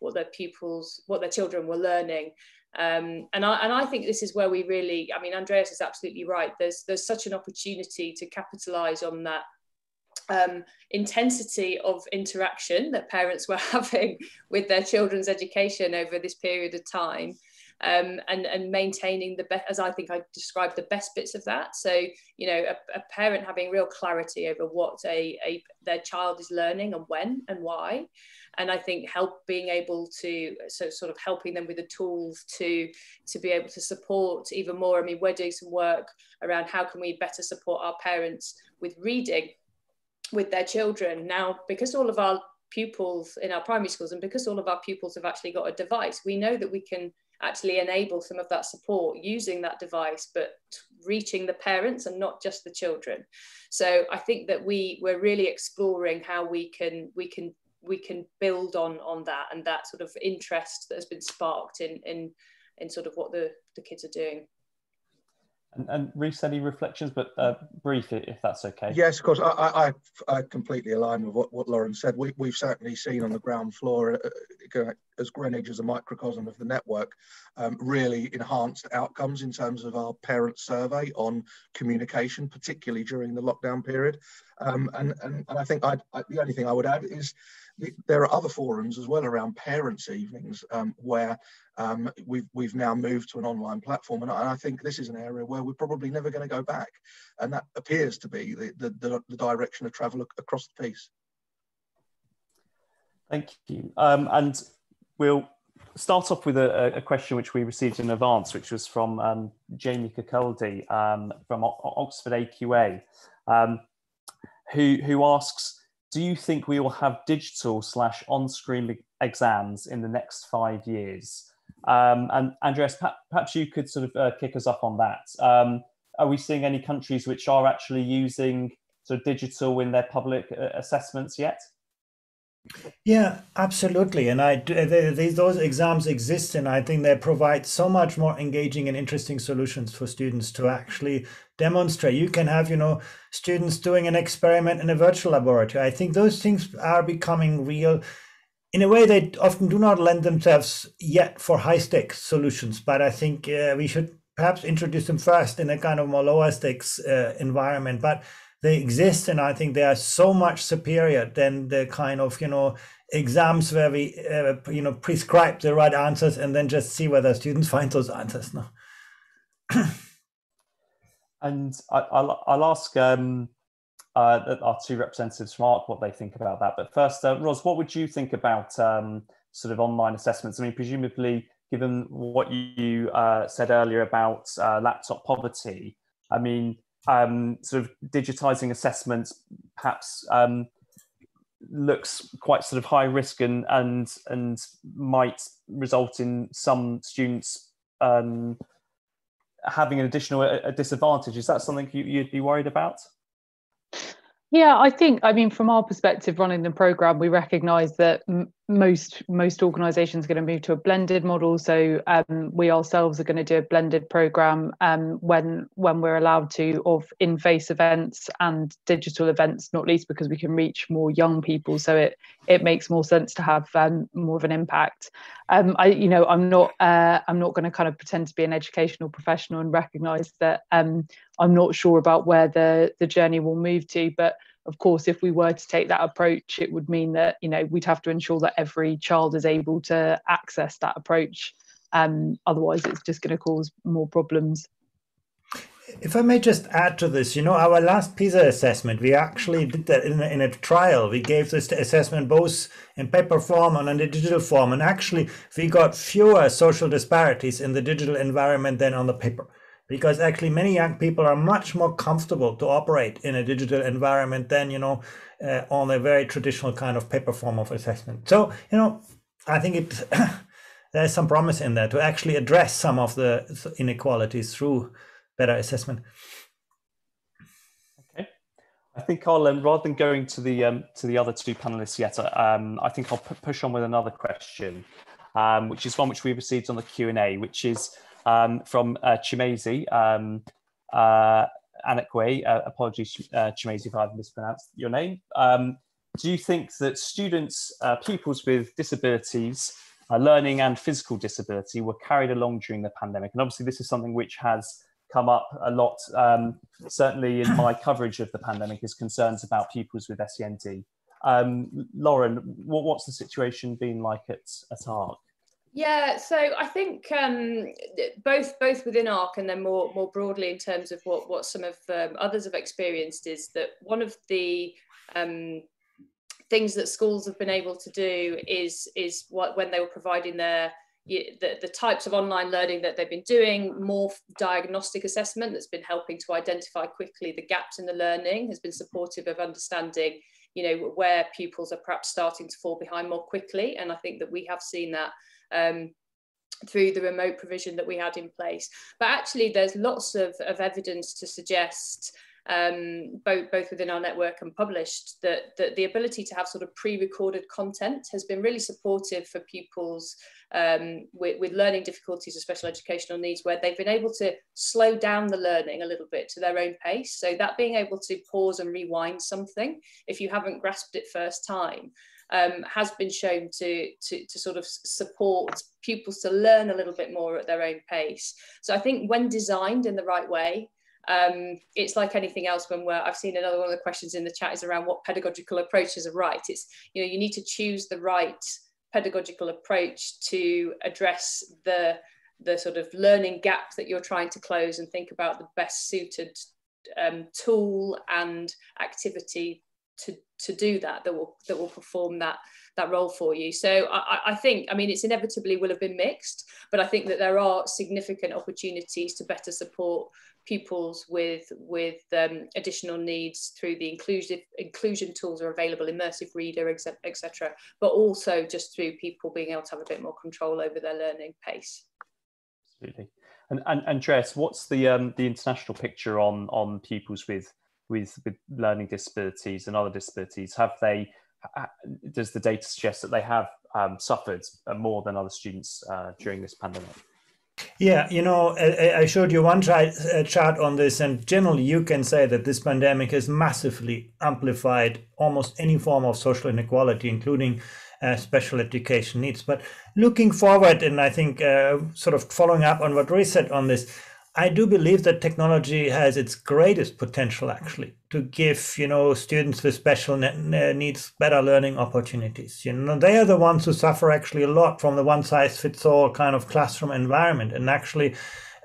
what their pupils, what their children were learning. Um, and I and I think this is where we really, I mean, Andreas is absolutely right. There's there's such an opportunity to capitalise on that um, intensity of interaction that parents were having with their children's education over this period of time. Um, and, and maintaining the best, as I think I described the best bits of that. So, you know, a, a parent having real clarity over what a, a, their child is learning and when and why. And I think help being able to, so sort of helping them with the tools to, to be able to support even more. I mean, we're doing some work around how can we better support our parents with reading with their children. Now, because all of our pupils in our primary schools and because all of our pupils have actually got a device, we know that we can actually enable some of that support using that device, but reaching the parents and not just the children. So I think that we we're really exploring how we can we can we can build on on that and that sort of interest that has been sparked in in in sort of what the the kids are doing. And, and Reese, any reflections, but uh, brief, if that's okay. Yes, of course. I, I, I completely align with what, what Lauren said. We, we've certainly seen on the ground floor, uh, uh, as Greenwich as a microcosm of the network, um, really enhanced outcomes in terms of our parent survey on communication, particularly during the lockdown period. Um, and, and, and I think I'd, I, the only thing I would add is there are other forums as well around parents' evenings um, where um, we've, we've now moved to an online platform. And I, think this is an area where we're probably never going to go back. And that appears to be the, the, the, direction of travel across the piece. Thank you. Um, and we'll start off with a, a, question which we received in advance, which was from um, Jamie Kakuldi um, from o Oxford AQA, um, who, who asks, do you think we will have digital slash on-screen exams in the next five years? Um, and Andreas, perhaps you could sort of uh, kick us off on that. Um, are we seeing any countries which are actually using sort of digital in their public uh, assessments yet? Yeah, absolutely. And I they, they, those exams exist, and I think they provide so much more engaging and interesting solutions for students to actually demonstrate. You can have, you know, students doing an experiment in a virtual laboratory. I think those things are becoming real. In a way, they often do not lend themselves yet for high stakes solutions, but I think uh, we should perhaps introduce them first in a kind of more lower stakes uh, environment. But they exist and i think they are so much superior than the kind of you know exams where we uh, you know prescribe the right answers and then just see whether students find those answers no? And I, will I'll ask um, uh, our two representatives from Ark what they think about that. But first uh, ros what would you think about um, sort of online assessments? I mean presumably given what you uh, said earlier about uh, laptop poverty i mean um, sort of digitizing assessments perhaps um, looks quite sort of high risk and and and might result in some students um, having an additional a disadvantage. Is that something you, you'd be worried about? Yeah, I think I mean from our perspective, running the program, we recognise that most most organisations are going to move to a blended model. So um, we ourselves are going to do a blended program um, when when we're allowed to of in-face events and digital events, not least because we can reach more young people. So it it makes more sense to have um, more of an impact. Um, I you know I'm not uh, I'm not going to kind of pretend to be an educational professional and recognise that um, I'm not sure about where the the journey will move to, but of course, if we were to take that approach, it would mean that you know we'd have to ensure that every child is able to access that approach. Um, otherwise, it's just going to cause more problems. If I may just add to this, you know, our last PISA assessment, we actually did that in a, in a trial. We gave this assessment both in paper form and in the digital form. And actually, we got fewer social disparities in the digital environment than on the paper because actually many young people are much more comfortable to operate in a digital environment than you know uh, on a very traditional kind of paper form of assessment. So you know i think it there's some promise in there to actually address some of the inequalities through better assessment. Okay. I think I'll um, rather than going to the um, to the other two panelists yet, um, I think I'll push on with another question, um, which is one which we received on the Q and A, which is um, from uh, Chimezi um, uh, Anakwe. Uh, apologies, uh, Chimezi, if I've mispronounced your name. Um, do you think that students, uh, pupils with disabilities, uh, learning and physical disability, were carried along during the pandemic? And obviously, this is something which has come up a lot, um, certainly in my coverage of the pandemic, is concerns about pupils with SEND. Um, Lauren, what, what's the situation been like at, at Ark? Yeah, so I think um, both both within Ark and then more more broadly in terms of what what some of um, others have experienced is that one of the um, things that schools have been able to do is is what when they were providing their the, the types of online learning that they've been doing, more diagnostic assessment that's been helping to identify quickly the gaps in the learning, has been supportive of understanding, you know, where pupils are perhaps starting to fall behind more quickly. And I think that we have seen that um, through the remote provision that we had in place. But actually, there's lots of, of evidence to suggest um, both, both within our network and published, that, that the ability to have sort of pre-recorded content has been really supportive for pupils um, with, with learning difficulties or special educational needs, where they've been able to slow down the learning a little bit to their own pace. So that being able to pause and rewind something, if you haven't grasped it first time, um, has been shown to, to, to sort of support pupils to learn a little bit more at their own pace. So I think when designed in the right way, um, it's like anything else when we're, I've seen another one of the questions in the chat is around what pedagogical approaches are right. It's, you know, you need to choose the right pedagogical approach to address the, the sort of learning gap that you're trying to close and think about the best suited um, tool and activity to, to do that, that will, that will perform that, that role for you. So I, I think, I mean, it's inevitably will have been mixed, but I think that there are significant opportunities to better support pupils with with um, additional needs through the inclusive inclusion tools are available, immersive reader, etc. But also just through people being able to have a bit more control over their learning pace. Absolutely. And, and Andreas, what's the um, the international picture on on pupils with with with learning disabilities and other disabilities? Have they does the data suggest that they have um, suffered more than other students uh, during this pandemic? Yeah, you know, I, showed you one chart, chart on this, and generally you can say that this pandemic has massively amplified almost any form of social inequality, including uh, special education needs. But looking forward, and I think uh, sort of following up on what Ray said on this, I do believe that technology has its greatest potential actually to give you know students with special needs better learning opportunities. You know they are the ones who suffer actually a lot from the one size fits all kind of classroom environment, and actually.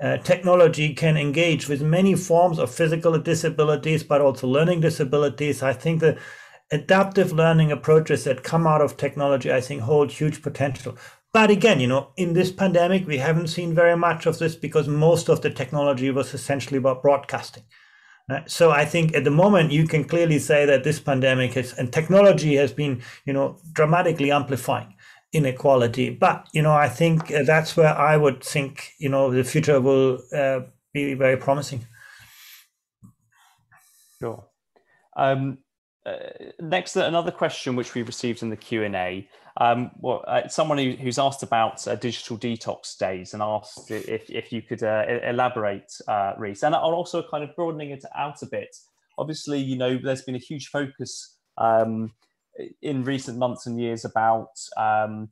Uh, technology can engage with many forms of physical disabilities, but also learning disabilities. I think the adaptive learning approaches that come out of technology, I think, hold huge potential. But again, you know, in this pandemic, we haven't seen very much of this because most of the technology was essentially about broadcasting. Uh, so I think at the moment you can clearly say that this pandemic has and technology has been, you know, dramatically amplifying inequality. But you know, I think uh, that's where I would think, you know, the future will uh, be very promising. Sure. Um, uh, next, another question which we received in the Q and A. Um, well, uh, someone who, who's asked about uh, digital detox days and asked if, if you could uh, elaborate, uh, Reese, and also kind of broadening it out a bit. Obviously, you know, there's been a huge focus um, in recent months and years about um,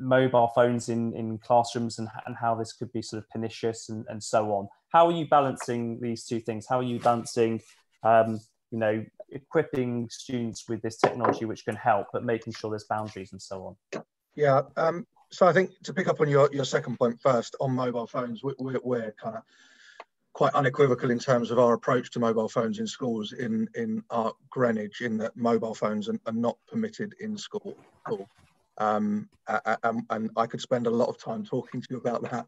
mobile phones in, in classrooms and, and how this could be sort of pernicious and, and so on. How are you balancing these two things? How are you balancing um, you know, equipping students with this technology which can help, but making sure there's boundaries and so on. Yeah. Um, so I think to pick up on your, your second point first on mobile phones, we, we're, we're kind of quite unequivocal in terms of our approach to mobile phones in schools in in our Greenwich, in that mobile phones are, are not permitted in school. school. Um, and, and, I could spend a lot of time talking to you about that.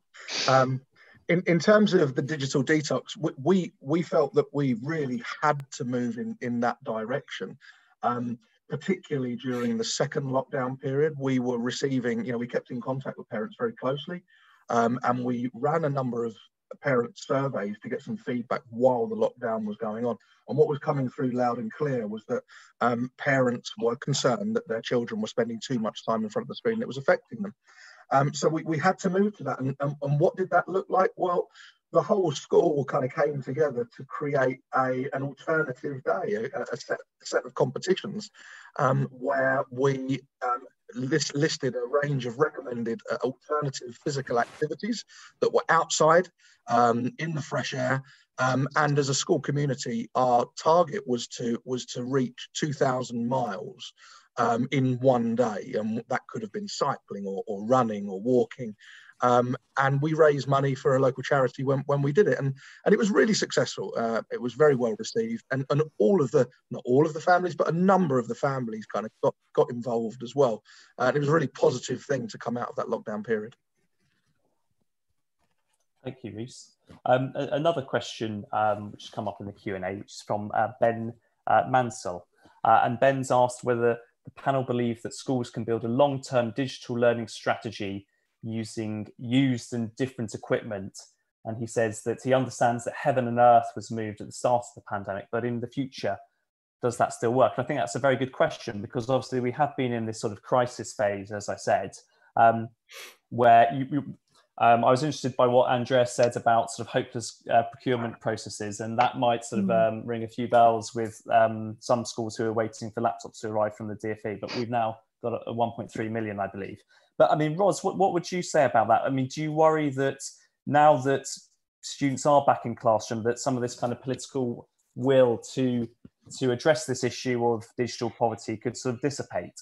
Um, in, in terms of the digital detox, we, we, felt that we really had to move in, in that direction. Um, particularly during the second lockdown period, we were receiving, you know, we kept in contact with parents very closely um, and we ran a number of parent surveys to get some feedback while the lockdown was going on. And what was coming through loud and clear was that um, parents were concerned that their children were spending too much time in front of the screen. It was affecting them. Um, so we, we had to move to that. And, and, and what did that look like? Well, the whole school kind of came together to create a an alternative day, a, a, set, set, of competitions um, where we um, list, listed a range of recommended uh, alternative physical activities that were outside um, in the fresh air. Um, and as a school community, our target was to was to reach 2,000 miles um, in one day, and that could have been cycling or, or running or walking. Um, and we raised money for a local charity when, when we did it and and it was really successful. Uh, it was very well received and, and all of the not all of the families but a number of the families kind of got, got involved as well. Uh, and it was a really positive thing to come out of that lockdown period. Thank you Reese. Um, another question um, which has come up in the Q&A which is from uh, Ben uh, Mansell. Uh, and Ben's asked whether the panel believe that schools can build a long-term digital learning strategy using used and different equipment. And he says that he understands that heaven and earth was moved at the start of the pandemic, but in the future, does that still work? I think that's a very good question because obviously we have been in this sort of crisis phase, as I said, um, where you, you um, I was interested by what Andreas said about sort of hopeless uh, procurement processes, and that might sort of mm. um, ring a few bells with um, some schools who are waiting for laptops to arrive from the DFE. But we've now got a, a 1.3 million, I believe. But I mean, Ros, what, what would you say about that? I mean, do you worry that now that students are back in classroom, that some of this kind of political will to to address this issue of digital poverty could sort of dissipate?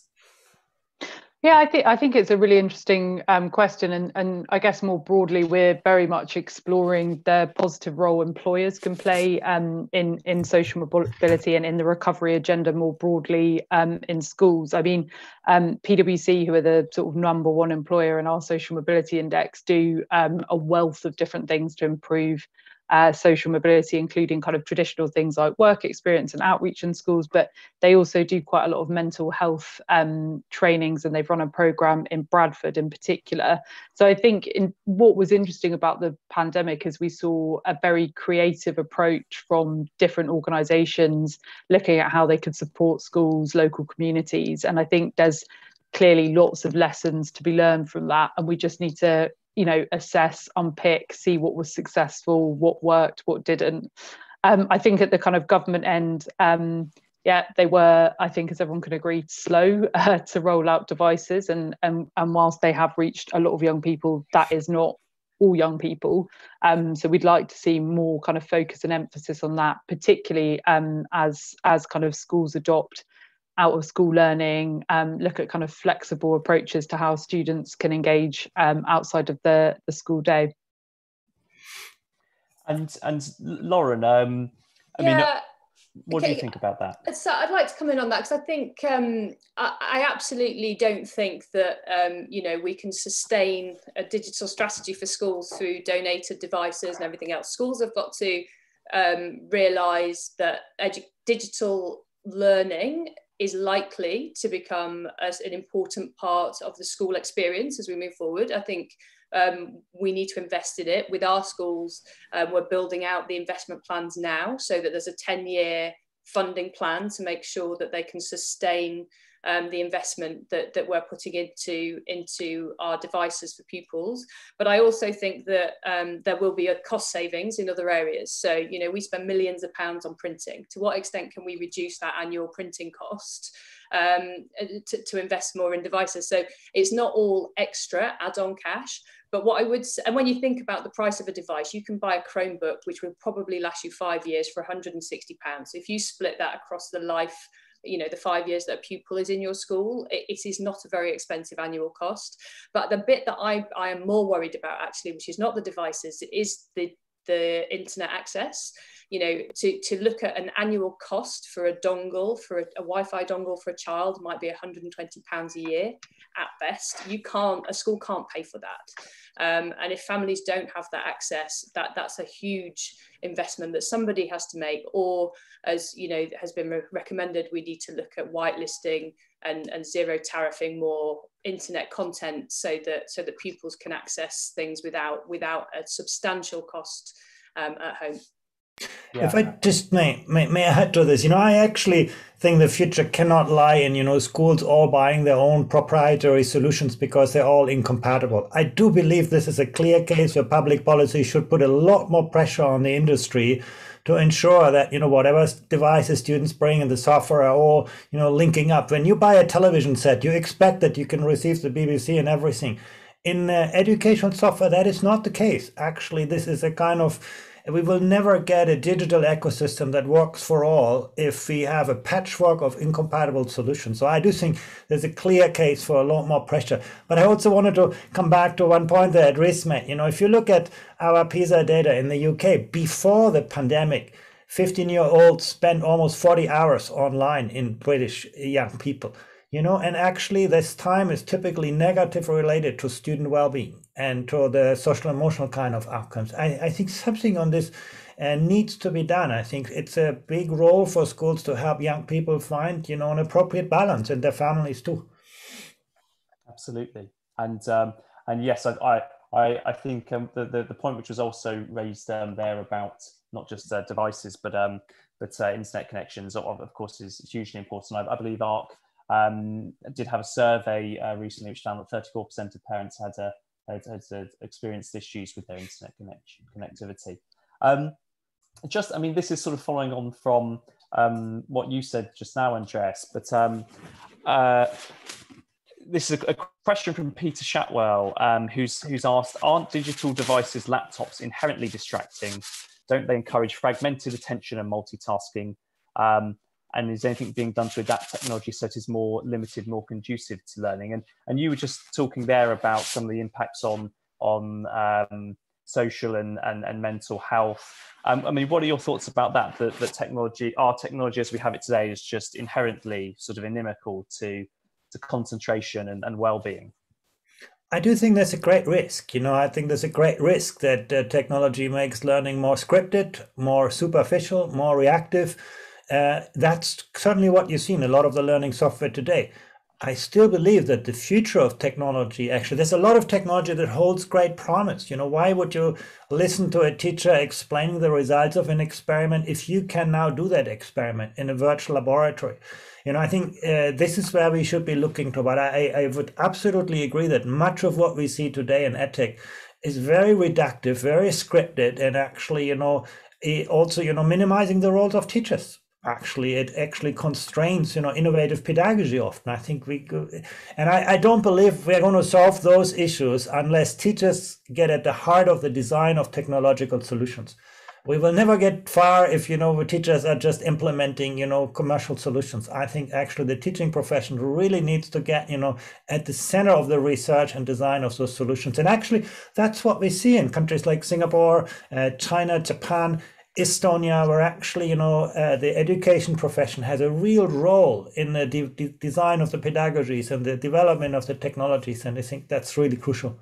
Yeah, I think I think it's a really interesting um, question, and and I guess more broadly, we're very much exploring the positive role employers can play um, in in social mobility and in the recovery agenda more broadly um, in schools. I mean, um, PwC, who are the sort of number one employer in our social mobility index, do um, a wealth of different things to improve uh, social mobility, including kind of traditional things like work experience and outreach in schools, but they also do quite a lot of mental health um, trainings and they've run a program in Bradford in particular. So I think in, what was interesting about the pandemic is we saw a very creative approach from different organisations looking at how they could support schools, local communities. And I think there's clearly lots of lessons to be learned from that and we just need to you know assess unpick see what was successful what worked what didn't. Um, i think at the kind of government end um, yeah they were i think as everyone can agree slow uh, to roll out devices. And, and and whilst they have reached a lot of young people that is not all young people. Um, so we'd like to see more kind of focus and emphasis on that particularly um, as as kind of schools adopt out of school learning, um, look at kind of flexible approaches to how students can engage um, outside of the, the school day. And and Lauren, um, I yeah. mean, what okay. do you think about that? So I'd like to come in on that because I think um, I, I, absolutely don't think that um, you know we can sustain a digital strategy for schools through donated devices and everything else. Schools have got to um, realise that edu- digital learning is likely to become as an important part of the school experience as we move forward. I think um, we need to invest in it with our schools. Um, we're building out the investment plans now so that there's a 10 year funding plan to make sure that they can sustain um, the investment that, that we're putting into, into our devices for pupils. But I also think that um, there will be a cost savings in other areas. So, you know, we spend millions of pounds on printing. To what extent can we reduce that annual printing cost? Um, to, to invest more in devices. So it's not all extra add-on cash, but what I would, and when you think about the price of a device, you can buy a Chromebook, which will probably last you five years for 160 pounds. So if you split that across the life you know the five years that a pupil is in your school it, it is not a very expensive annual cost. But the bit that I, I am more worried about actually which is not the devices is the the internet access you know to to look at an annual cost for a dongle for a, a wi-fi dongle for a child might be 120 pounds a year at best you can't a school can't pay for that Um, and if families don't have that access, that that's a huge investment that somebody has to make. Or as you know has been re recommended, we need to look at whitelisting and, and zero tariffing more internet content so that so that pupils can access things without without a substantial cost um, at home. Yeah. If I just may, may may add to this, you know, I actually think the future cannot lie in you know schools all buying their own proprietary solutions because they're all incompatible. I do believe this is a clear case where public policy should put a lot more pressure on the industry to ensure that you know whatever devices students bring and the software are all you know linking up. When you buy a television set, you expect that you can receive the BBC and everything. In uh, educational software, that is not the case. Actually, this is a kind of we will never get a digital ecosystem that works for all if we have a patchwork of incompatible solutions. So I do think there's a clear case for a lot more pressure. But I also wanted to come back to one point that Rhys made. You know, if you look at our PISA data in the UK before the pandemic, 15 year olds spent almost 40 hours online in British young people you know and actually this time is typically negative related to student well-being and to the social emotional kind of outcomes. I, I think something on this uh, needs to be done. I think it's a big role for schools to help young people find you know an appropriate balance in their families too. Absolutely. And um, and yes i i i think um, the, the, the point which was also raised um, there about not just uh, devices but um but uh, internet connections of, of course is hugely important. I, I believe Ark um, did have a survey uh, recently which found that 34% of parents had, a, had, had, experienced issues with their internet connection connectivity. Um, just, I mean, this is sort of following on from um, what you said just now, Andreas, but um, uh, this is a, question from Peter Shatwell, um, who's, who's asked, aren't digital devices, laptops inherently distracting? Don't they encourage fragmented attention and multitasking? Um, and is anything being done to adapt technology so it is more limited, more conducive to learning? And and you were just talking there about some of the impacts on on um, social and, and, and mental health. Um, I mean, what are your thoughts about that? That, that technology, our technology as we have it today, is just inherently sort of inimical to to concentration and, and well-being. I do think there's a great risk. You know, I think there's a great risk that uh, technology makes learning more scripted, more superficial, more reactive uh, that's certainly what you see in a lot of the learning software today. I still believe that the future of technology, actually, there's a lot of technology that holds great promise. You know, why would you listen to a teacher explaining the results of an experiment if you can now do that experiment in a virtual laboratory? You know, I think uh, this is where we should be looking to. But I, I would absolutely agree that much of what we see today in edtech is very reductive, very scripted, and actually, you know, also, you know, minimizing the roles of teachers actually it actually constrains you know innovative pedagogy often. I think we go, and I, I don't believe we're going to solve those issues unless teachers get at the heart of the design of technological solutions. We will never get far if you know the teachers are just implementing you know commercial solutions. I think actually the teaching profession really needs to get you know at the center of the research and design of those solutions. And actually that's what we see in countries like singapore uh, china japan Estonia, where actually, you know, uh, the education profession has a real role in the de de design of the pedagogies and the development of the technologies, and I think that's really crucial.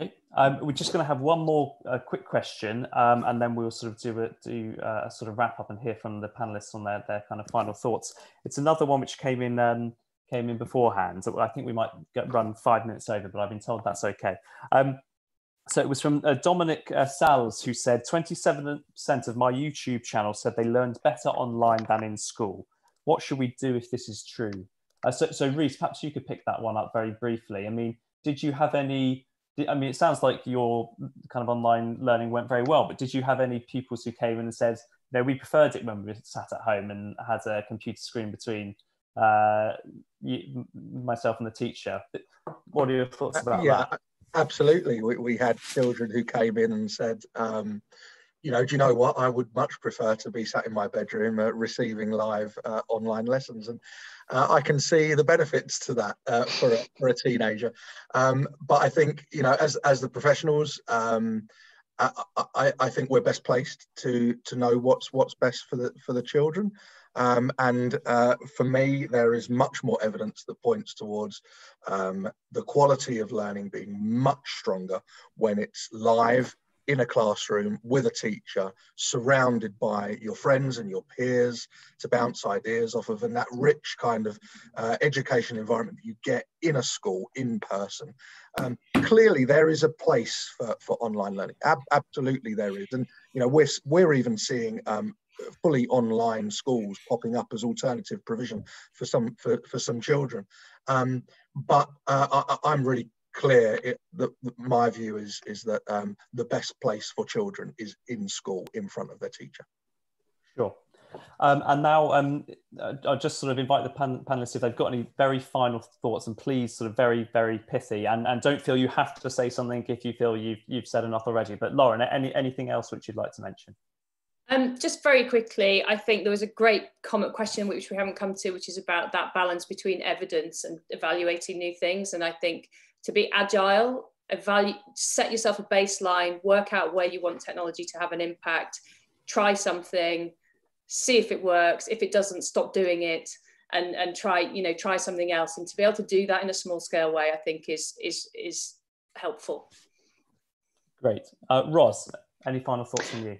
Okay. Um, we're just going to have one more uh, quick question, um, and then we'll sort of do a, do uh, a sort of wrap up and hear from the panelists on their, their kind of final thoughts. It's another one which came in um, came in beforehand. So I think we might get, run five minutes over, but I've been told that's okay. Um, so it was from uh, Dominic uh, Sals who said 27% of my YouTube channel said they learned better online than in school. What should we do if this is true? Uh, so, so Rhys, perhaps you could pick that one up very briefly. I mean, did you have any? I mean, it sounds like your kind of online learning went very well, but did you have any pupils who came in and said, "No, we preferred it when we sat at home and had a computer screen between uh, myself and the teacher?" What are your thoughts about yeah, that? Absolutely. We, we had children who came in and said, um, you know, do you know what? I would much prefer to be sat in my bedroom uh, receiving live uh, online lessons. And uh, I can see the benefits to that uh, for, a, for a teenager. Um, but I think, you know, as, as the professionals, um, I, I, I, think we're best placed to to know what's what's best for the for the children. Um, and uh, for me, there is much more evidence that points towards um, the quality of learning being much stronger when it's live in a classroom with a teacher, surrounded by your friends and your peers to bounce ideas off of, and that rich kind of uh, education environment you get in a school in person. Um, clearly, there is a place for, for online learning. Ab- absolutely, there is, and you know we're we're even seeing um, fully online schools popping up as alternative provision for some for, for some children. Um, but uh, I, am really clear it, that my view is is that um, the best place for children is in school in front of their teacher sure um, and now um, I'll just sort of invite the pan- panelists if they've got any very final thoughts, and please, sort of very, very pithy, and, and don't feel you have to say something if you feel you've you've said enough already. But Lauren, any anything else which you'd like to mention? Um, just very quickly, I think there was a great comment question which we haven't come to, which is about that balance between evidence and evaluating new things. And I think to be agile, evaluate, set yourself a baseline, work out where you want technology to have an impact, try something, see if it works. If it doesn't, stop doing it and, and try, you know, try something else. And to be able to do that in a small scale way, I think is, is, is helpful. Great. Uh, Ros, any final thoughts from you?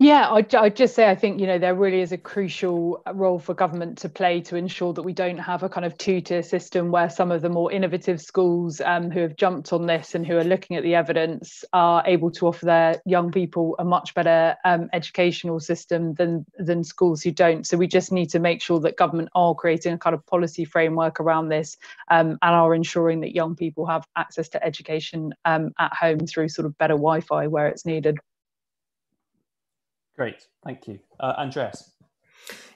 Yeah, I'd, I'd, just say I think you know there really is a crucial role for government to play to ensure that we don't have a kind of two-tier system where some of the more innovative schools um, who have jumped on this and who are looking at the evidence are able to offer their young people a much better um, educational system than than schools who don't. So we just need to make sure that government are creating a kind of policy framework around this um, and are ensuring that young people have access to education um, at home through sort of better Wi-Fi where it's needed. Great, thank you. Uh, Andreas.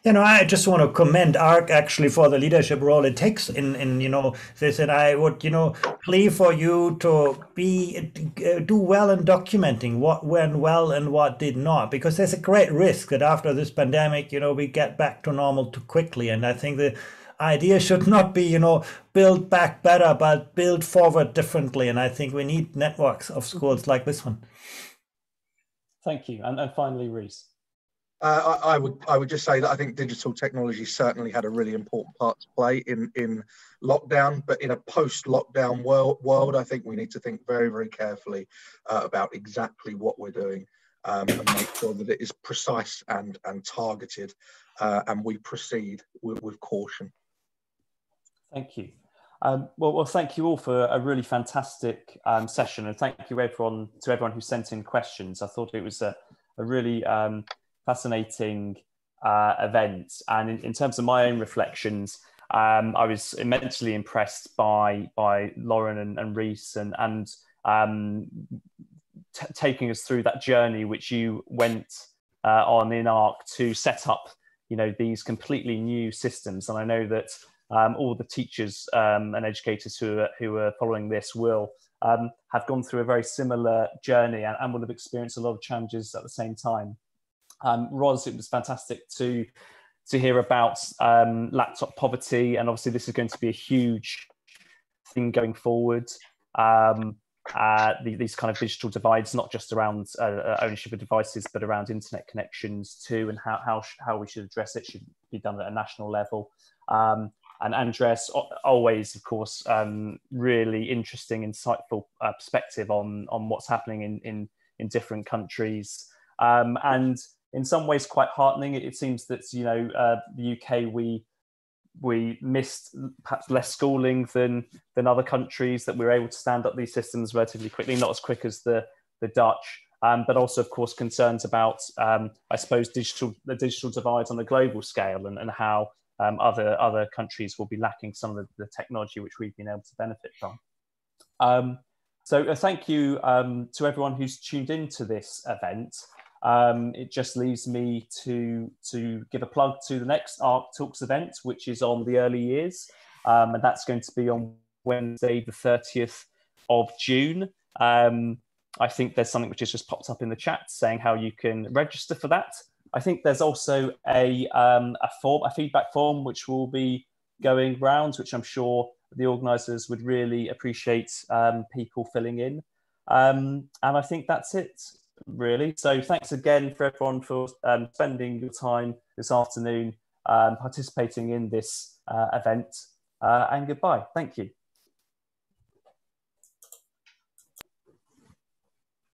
You know, I just want to commend Ark actually for the leadership role it takes in, in you know, this, and I would, you know, plea for you to be uh, do well in documenting what went well and what did not, because there's a great risk that after this pandemic, you know, we get back to normal too quickly, and I think the idea should not be, you know, build back better, but build forward differently, and I think we need networks of schools like this one. Thank you. And, and finally, Reese. Uh, I, I, would I would just say that I think digital technology certainly had a really important part to play in in lockdown, but in a post-lockdown world, world, I think we need to think very very carefully uh, about exactly what we're doing um, and make sure that it is precise and and targeted, uh, and we proceed with, with caution. Thank you. Um, well, well, thank you all for a really fantastic um, session, and thank you everyone to everyone who sent in questions. I thought it was a, a really um, fascinating uh, event, and in, in, terms of my own reflections, um, I was immensely impressed by by Lauren and, and Reese, and and um, taking us through that journey which you went uh, on in Ark to set up, you know, these completely new systems, and I know that um, all the teachers um, and educators who are, who are following this will um, have gone through a very similar journey and, and, will have experienced a lot of challenges at the same time. Um, Ros, it was fantastic to to hear about um, laptop poverty, and obviously this is going to be a huge thing going forward. Uh, the, these kind of digital divides, not just around uh, uh ownership of devices, but around internet connections too, and how how how we should address it should be done at a national level. Um, and Andreas always, of course, um, really interesting, insightful uh, perspective on on what's happening in in, in different countries, um, and in some ways quite heartening. It, it seems that you know uh, the UK we we missed perhaps less schooling than than other countries that we were able to stand up these systems relatively quickly, not as quick as the the Dutch. Um, but also, of course, concerns about, um, I suppose, digital the digital divide on a global scale and, and how um, other other countries will be lacking some of the, the, technology which we've been able to benefit from. Um, so uh, thank you um, to everyone who's tuned into this event. Um, it just leaves me to to give a plug to the next Ark Talks event, which is on the early years, um, and that's going to be on Wednesday, the 30th of June. Um, I think there's something which has just popped up in the chat saying how you can register for that. I think there's also a, um, a form, a feedback form, which will be going round, which I'm sure the organisers would really appreciate um, people filling in. Um, and I think that's it, really. So thanks again for everyone for um, spending your time this afternoon um, participating in this uh, event. Uh, and goodbye. Thank you.